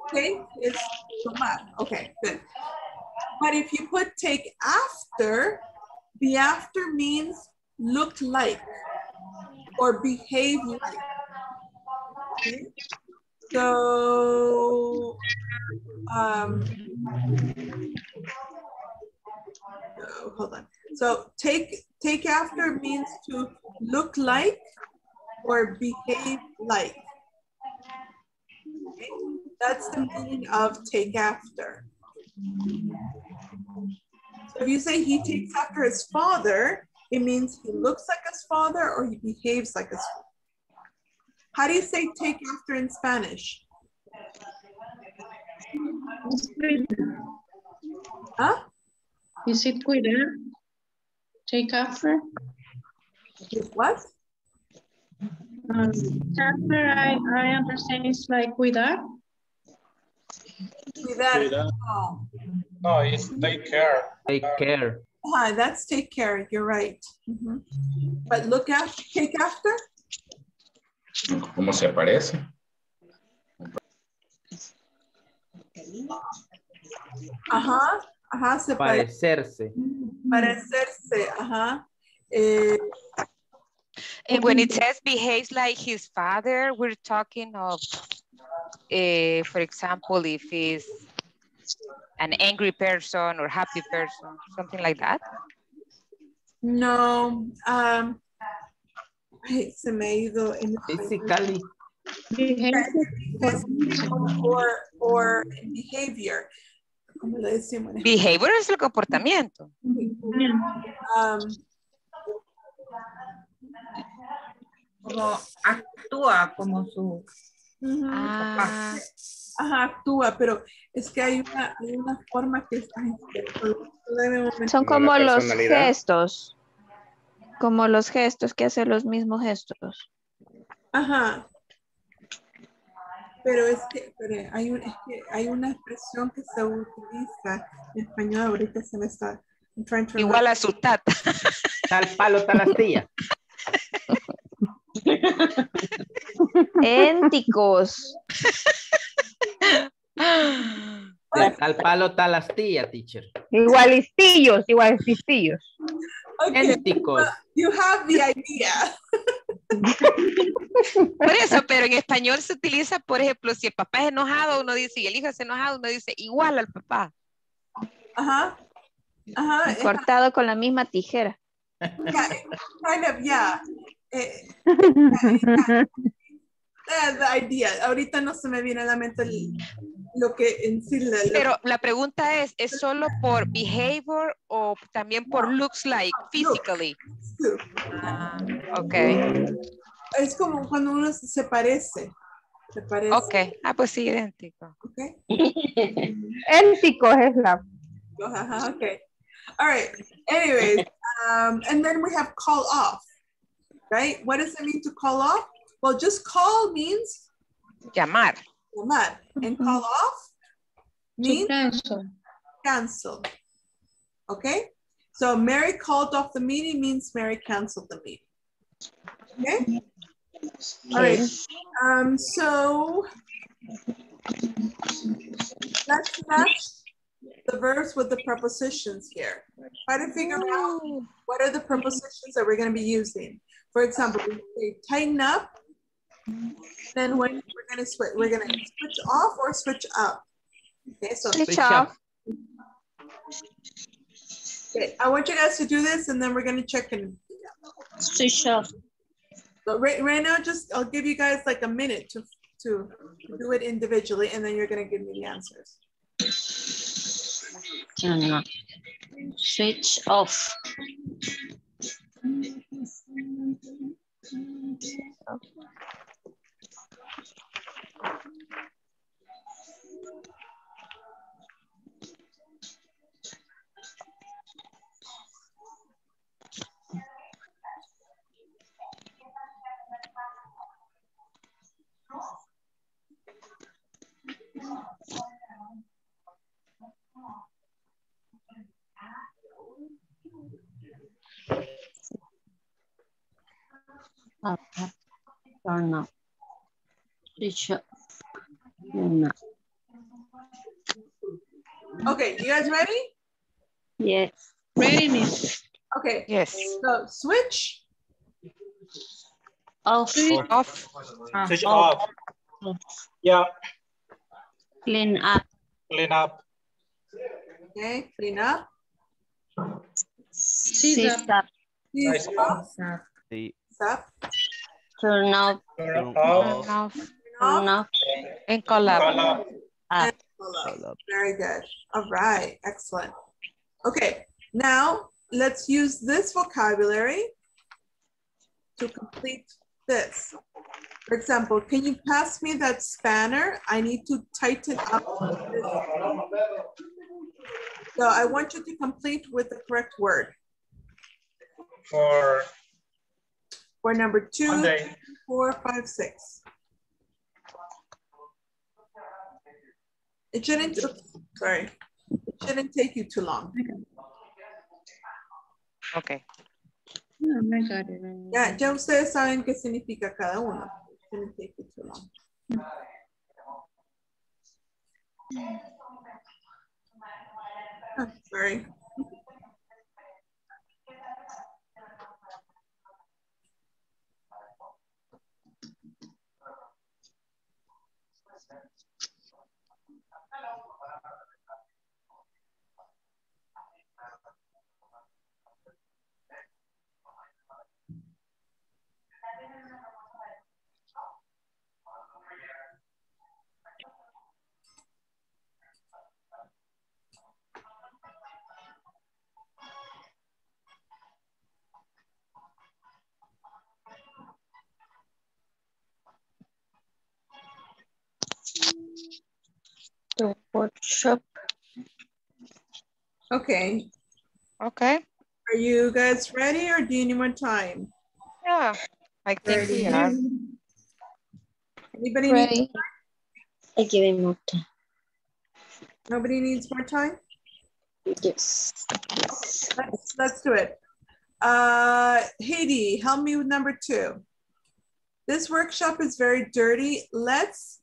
Okay, it's tomar. Okay, good. But if you put take after, the after means look like or behave like. So, um, hold on. So take take after means to look like or behave like. Okay? That's the meaning of take after. So if you say he takes after his father, it means he looks like his father or he behaves like his father. How do you say take after in Spanish? Huh? Is it cuidar? Take after? What? Um, after I, I understand it's like cuidar. Cuidar. Cuidar. Oh. No, it's take care. Take care. Ah, that's take care. You're right. Mhm. But look after, take after. ¿Cómo se aparece? Ajá. Ajá. Se parece. Parecerse. Parecerse. Ajá. Eh, And when it says behaves like his father, we're talking of, uh, for example, if he's an angry person or happy person, something like that. no. Um, ay, se me ha ido en Physically. or, or behavior. ¿Cómo le decimos? Behavior es el comportamiento. Um, Como actúa como su. Ah, Ajá, actúa, pero es que hay una, hay una forma que ay, momento. Son Como los gestos. Como los gestos que hacen los mismos gestos. Ajá. Pero es que, pero hay, un, es que hay una expresión que se utiliza en español, ahorita se me está... Igual a su tata. <laughs> Tal palo, tal astilla. Énticos. Tal palo, tal astilla, teacher. Igualistillos, igualistillos. Okay. You have the idea. Por eso, pero en español se utiliza, por ejemplo, si el papá es enojado, uno dice, y el hijo es enojado, uno dice igual al papá. Ajá. Ajá. es- Cortado con la misma tijera. yeah, kind of, yeah. Eh, eh, the idea. Ahorita no se me viene a la mente el- lo que en sí la- lo- Pero la pregunta es, ¿es solo por behavior o también por looks like, physically? Ah, ok, es como cuando uno se se parece. Se parece. ok. Ah, pues sí, idéntico. Okay. <laughs> Es la. Ajá, okay. All right. Anyways, um, and then we have call off, right? What does it mean to call off? Well, just call means Llamar. And call off means cancel. cancel. Okay? So Mary called off the meeting means Mary canceled the meeting. Okay? All right. Um, so let's match the verbs with the prepositions here. Try to figure out what are the prepositions that we're going to be using. For example, we say tighten up. Then we're, we're gonna switch. We're gonna switch off or switch up. Okay, so switch, off. Okay, I want you guys to do this, and then we're gonna check in. Switch off. But right, right now, just I'll give you guys like a minute to to do it individually, and then you're gonna give me the answers. Switch off. Switch off. Uh, uh, or not. Teacher. No. Okay, you guys ready? Yes. Ready, miss. Okay. Yes. So switch. Off. Off. Switch off. Yeah, Clean up. clean up. Okay, clean up. Sit up. up. Please up. The Up. Turn up. Turn Turn off. Off. Turn up. And call Call up. up. Up. Pull up. Very good. All right, excellent. Okay, now let's use this vocabulary to complete this. For example, can you pass me that spanner? I need to tighten up. this. So I want you to complete with the correct word. For For number two, Monday. four, five, six. It shouldn't, sorry, it shouldn't take you too long. Okay. Ya, ya ustedes saben qué significa cada uno. It shouldn't take you too long. Oh, sorry. The workshop. Okay, Okay. are you guys ready or do you need more time? Yeah. I think we are. Anybody need, Ready. I give him more time. nobody needs more time? Yes. yes. Let's, let's do it. Uh, Heidi, help me with number two. This workshop is very dirty. Let's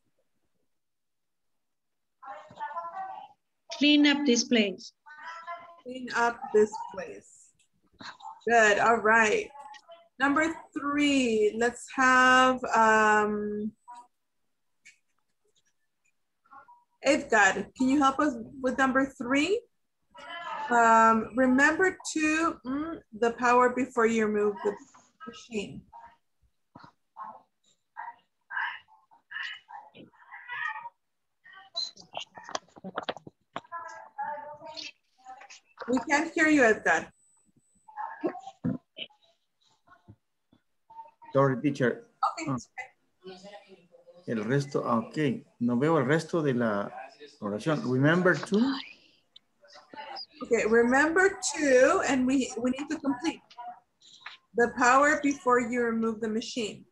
Clean up this place. clean up this place. Good, all right. Number three, let's have um, Edgar, can you help us with number three? Um, remember to mm, the power before you remove the machine. We can't hear you, Edgar. Sorry, teacher. Okay, Ah, el resto, ah, ok. No veo el resto de la oración. Remember to. Okay, remember to, and we, we need to complete. The power before you remove the machine.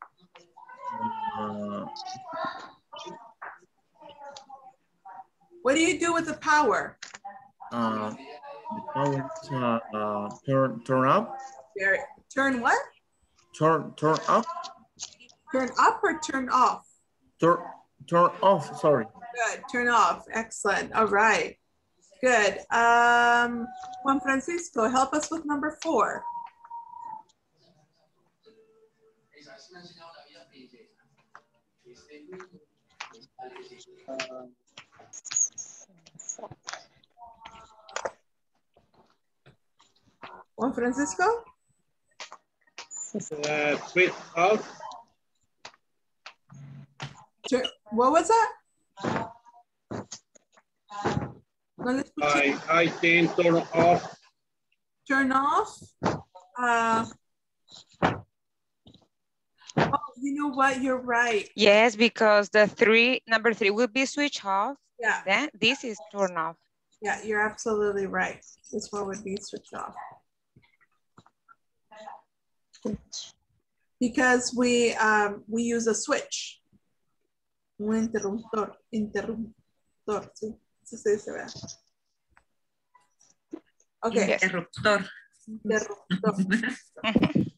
uh, What do you do with the power? uh, uh, uh, turn, turn up, turn what? turn, turn up, Turn up or turn off? turn, turn off, sorry. Good, turn off, excellent, all right. Good, um, Juan Francisco, help us with number four. Juan Francisco? Uh, switch off. What was that? No le escuché. I, I think turn off. Turn off. Uh, oh, you know what? You're right. Yes, because the three, number three will be switch off. Yeah. Then this is turn off. Yeah, you're absolutely right. This one would be switched off. Because we um, we use a switch. Un interruptor, interruptor, sí, sí se dice, ¿verdad? Okay. Interruptor. Interruptor. <laughs>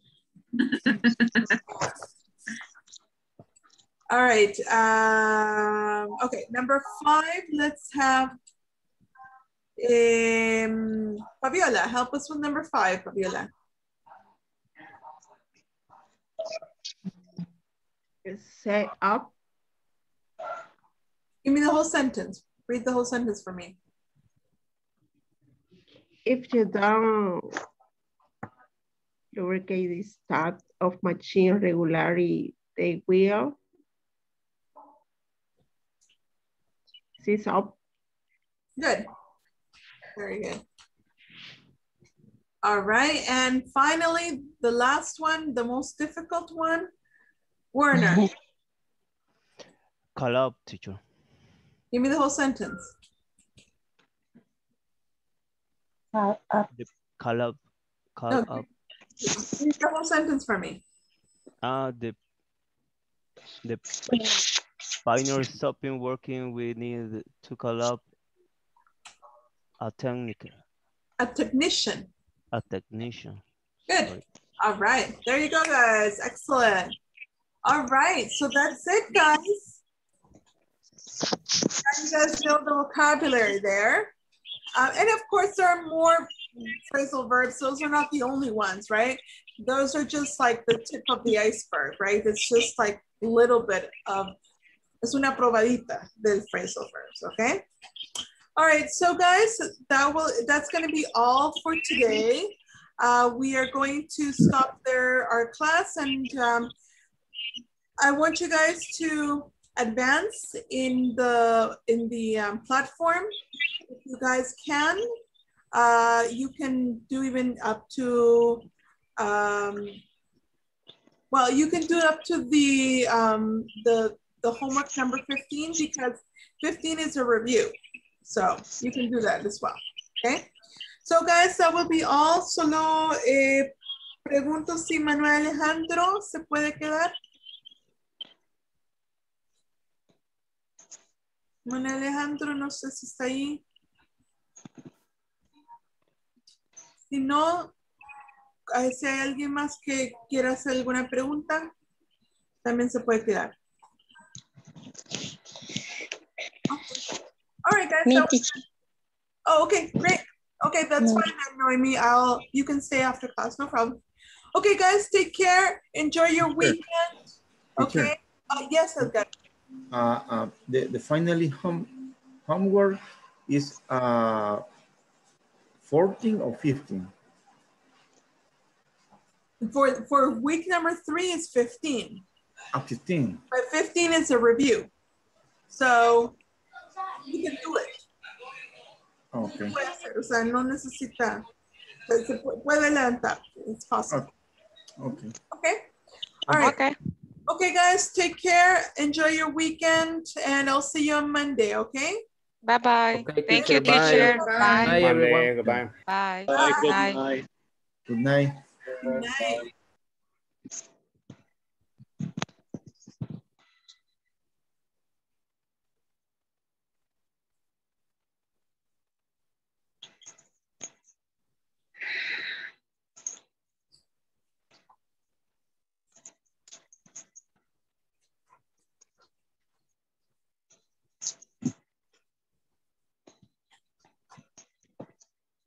All right. Um, okay, number five, let's have um, Fabiola. Help us with number five, Fabiola. Set up. Give me the whole sentence. Read the whole sentence for me. If you don't lubricate the start of machine regularly, they will seize up. Good. Very good. All right, and finally, the last one, the most difficult one, Werner. Call up, teacher. Give me the whole sentence. Call up. The call up. Call No. up. Read the whole sentence for me. Uh, the the pioneer stopping working. We need to call up a technician. A technician. a technician. Good. All right. There you go, guys. Excellent. All right. So that's it, guys. Now you guys know the vocabulary there. Uh, and of course, there are more phrasal verbs. Those are not the only ones, right? Those are just like the tip of the iceberg, right? It's just like a little bit of, es una probadita del phrasal verbs, okay? All right, so guys, that will that's going to be all for today. Uh, we are going to stop there our class, and um, I want you guys to advance in the in the um, platform if you guys can. Uh, you can do even up to um, well, you can do it up to the um, the the homework number 15 because 15 is a review. So you can do that as well. Okay. So guys, that will be all. Solo eh, pregunto si Manuel Alejandro se puede quedar. Manuel Alejandro, no sé si está ahí. Si no, si hay alguien más que quiera hacer alguna pregunta, también se puede quedar. All right, guys. Me, so- teacher. oh, okay, great. Okay, that's No. fine then, Noemi. I'll, you can stay after class, no problem. Okay, guys, take care. Enjoy your weekend. Okay. Uh, yes, Edgar. Uh, uh, the, the finally home, homework is uh, 14 or 15? For, for week number three is 15, Uh, 15. but 15 is a review. So you can do it. Okay. Puede hacer, o sea, no necesita, se se puede levantar. It's possible. Okay. Okay. All right. Okay. Okay, guys, take care. Enjoy your weekend, and I'll see you on Monday. Okay. Bye-bye. Okay, Thank you, teacher, bye. teacher. Bye, Bye. everyone. Goodbye. Bye. Bye, good night. Good night. Good night.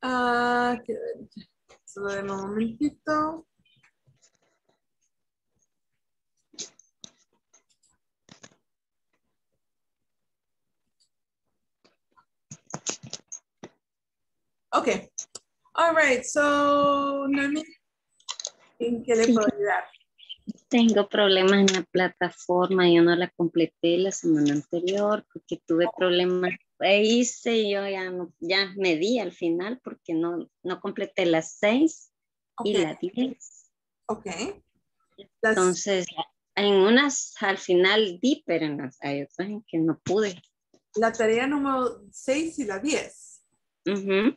Ah, good. Solo deme un momentito. Okay. All right. So, Noemi, ¿en qué le puedo ayudar? Tengo problemas en la plataforma, yo no la completé la semana anterior porque tuve problemas. E hice, yo ya, no, ya me di al final porque no, no completé las seis y Ok. la diez. Ok. Las- Entonces, en unas al final di, pero en las, hay otras en que no pude. la tarea número 6 y la 10. Ujú.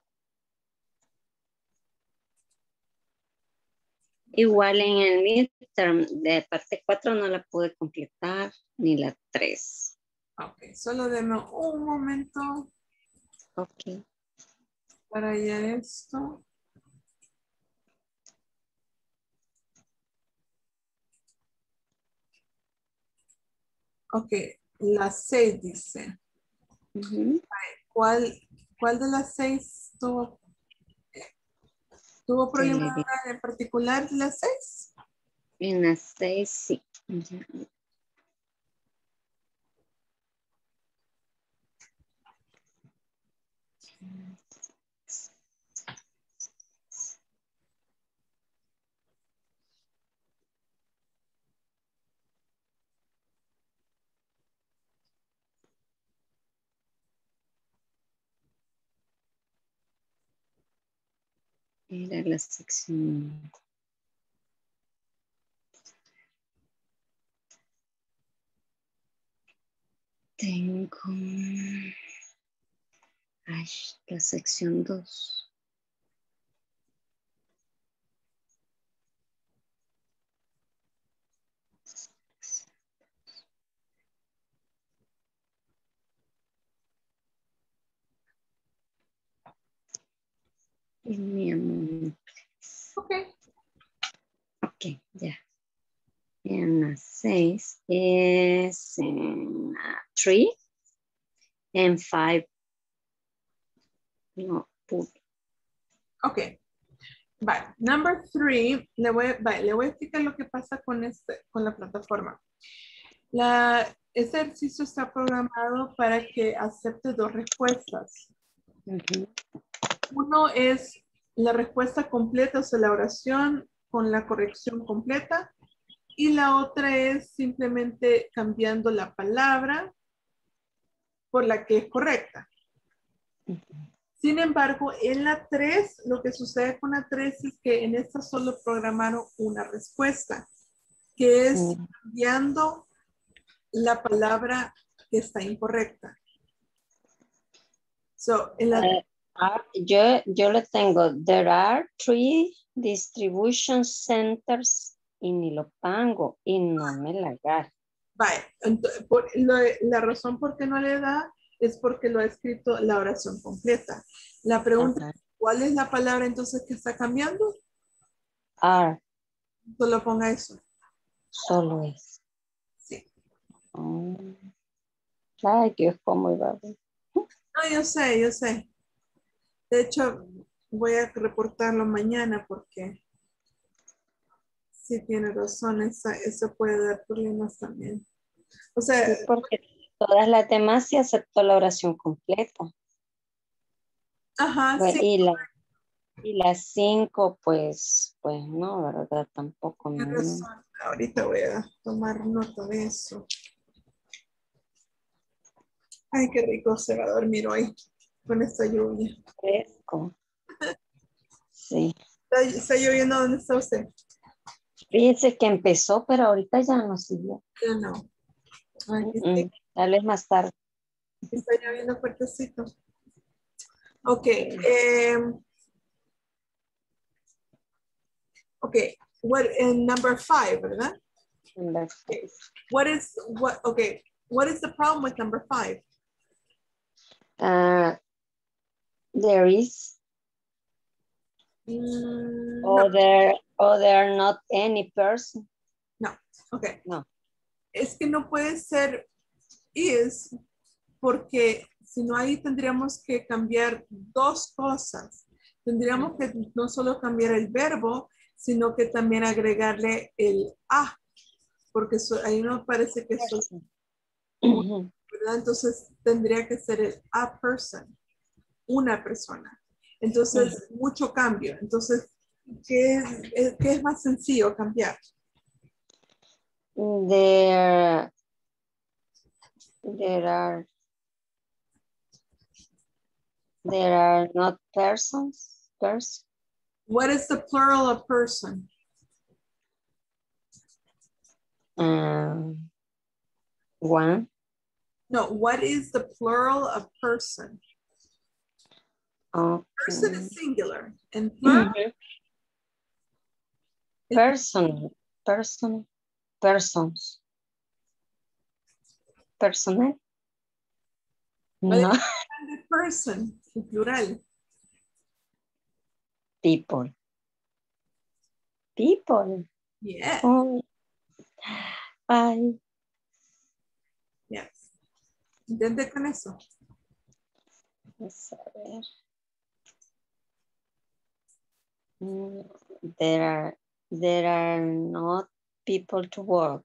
Igual en el midterm de parte 4 no la pude completar, ni la 3. Ok, solo deme un momento Ok. para hallar esto. Ok, las seis dice. ¿Cuál, ¿Cuál de las seis tuvo, tuvo problema en particular de las seis? En las seis, sí. Era la sección. Tengo ay, la sección 2. Give me a moment. Okay. Ok, ya. En la 6 es en 3 and 5. No, put. Ok. Vale. Number three, le voy, vale, le voy a explicar lo que pasa con, este, con la plataforma. La, este ejercicio está programado para que acepte dos respuestas. Uno es la respuesta completa, o sea, la oración con la corrección completa. Y la otra es simplemente cambiando la palabra por la que es correcta. Sin embargo, en la 3, lo que sucede con la 3 es que en esta solo programaron una respuesta, que es cambiando la palabra que está incorrecta. So, en la, Yo, yo le tengo, there are three distribution centers in Ilopango y no me la. Vaya, ento- por- la razón por qué no le da es porque lo ha escrito la oración completa. La pregunta es, ¿cuál es la palabra entonces que está cambiando? Are, Solo ponga eso. solo es. Sí. Oh. Ay, Dios, cómo iba a ver. No, yo sé, yo sé. De hecho, voy a reportarlo mañana porque sí tiene razón, esa, eso puede dar problemas también. O sea, Sí, porque todas las demás sí aceptó la oración completa. ajá, Pues, sí. Y la y las cinco, pues, pues no, ¿verdad? Tampoco. No. razón. Ahorita voy a tomar nota de eso. Ay, qué rico se va a dormir hoy con esta lluvia. Fresco. Sí. ¿Está, está lloviendo donde está usted? Fíjese que empezó, pero ahorita ya no siguió. Yo no. Ay, Mm, mm, Tal vez más tarde. está lloviendo fuertecito. Ok. em, ok. What, in number five, ¿verdad? Number five. What is, what, okay. What is the problem with number five? Uh, there is Mm, or there or there not any person. No, ok. No. Es que no puede ser is porque si no ahí tendríamos que cambiar dos cosas. Tendríamos que no solo cambiar el verbo, sino que también agregarle el a, porque so- ahí no parece que es solo- Ujú. ¿verdad? Entonces tendría que ser el a person, una persona. Entonces, mucho cambio. Entonces, ¿qué es, es- qué es más sencillo cambiar? There there are there are not persons. Person. What is the plural of person? Um, one. No, what is the plural of person? Person is singular and plural Mhm. Person, person, persons. Personnel. No, is person, plural. people. People. Yeah. Oh. Yes. Intente con eso. Vamos a ver. There are, there are not people to work.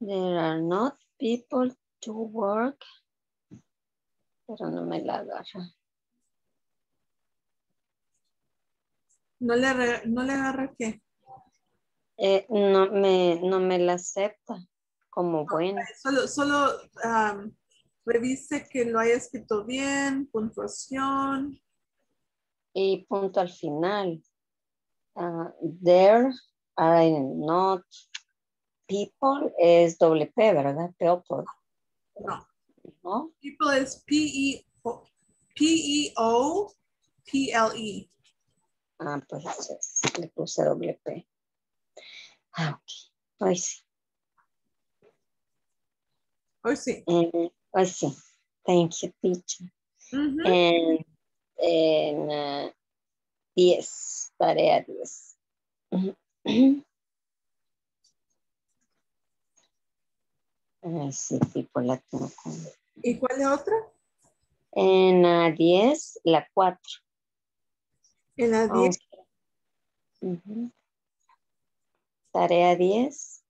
There are not people to work. Pero no me la agarra. No le, no le agarra qué. Eh, no, me, no me la acepta como buena. Solo, solo am, revise que lo haya escrito bien, puntuación. Y punto al final. Ah, there are not people es doble P, ¿verdad? People. No. ¿No? People es P-E-O, P-E-O-P-L-E. Ah, pues es- le puse doble P. Ah, ok. Hoy sí. Hoy sí. Eh, sí. Thank you, teacher. En ah, 10, tarea 10. Ay, sí, tipo la tengo ¿Y cuál es otra? En la 10, la 4. En la 10. Ujú. Tarea 10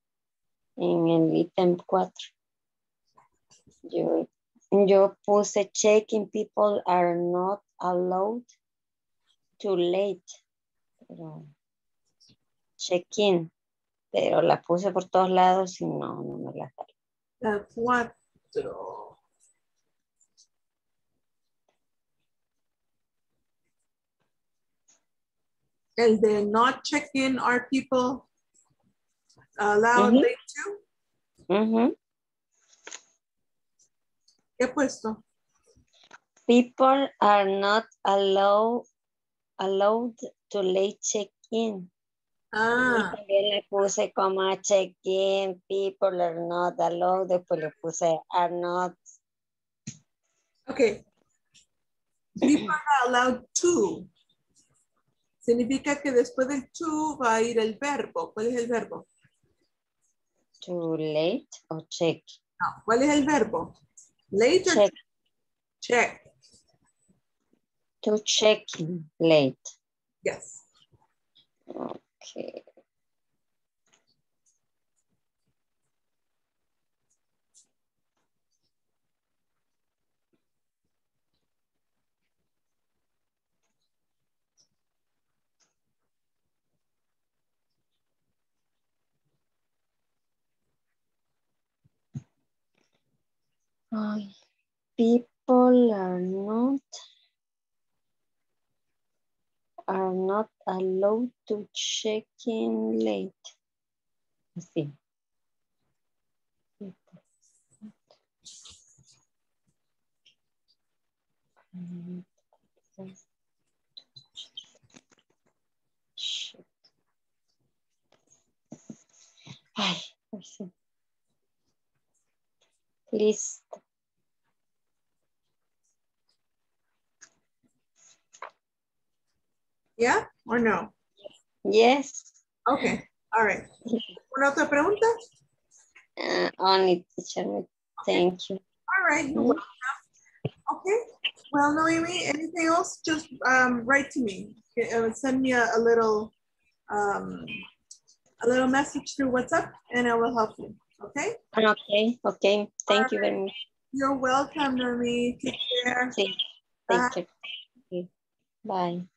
en el ítem 4. Yo, yo puse checking people are not allowed to late. Pero check-in. Pero la puse por todos lados y no, no me la sale. La 4. El de not check in are people allowed Ujú. late too. Ujú. ¿Qué he puesto? People are not allowed, allowed to late check-in. Y Ah, también le puse como check-in, people are not allowed, después le puse are not. ok. People are allowed to. Significa que después del to va a ir el verbo. ¿Cuál es el verbo? Too late o check. No. ¿Cuál es el verbo? Later. Check. Check. To check late. Yes. Okay. People are not are not allowed to check in late. Así. Ay. Listo. Yeah or no? Yes. Okay. All right. ¿Una otra pregunta? Uh, only teacher. Thank you. All right. You're welcome. Okay. Well, Noemi, anything else? Just um, write to me. Okay, uh, send me a, a little um, a little message through WhatsApp, and I will help you. Okay. Okay, okay. Thank you very much. You're welcome, Noemi. Take care. Sí, Bye. Care. Okay. Bye.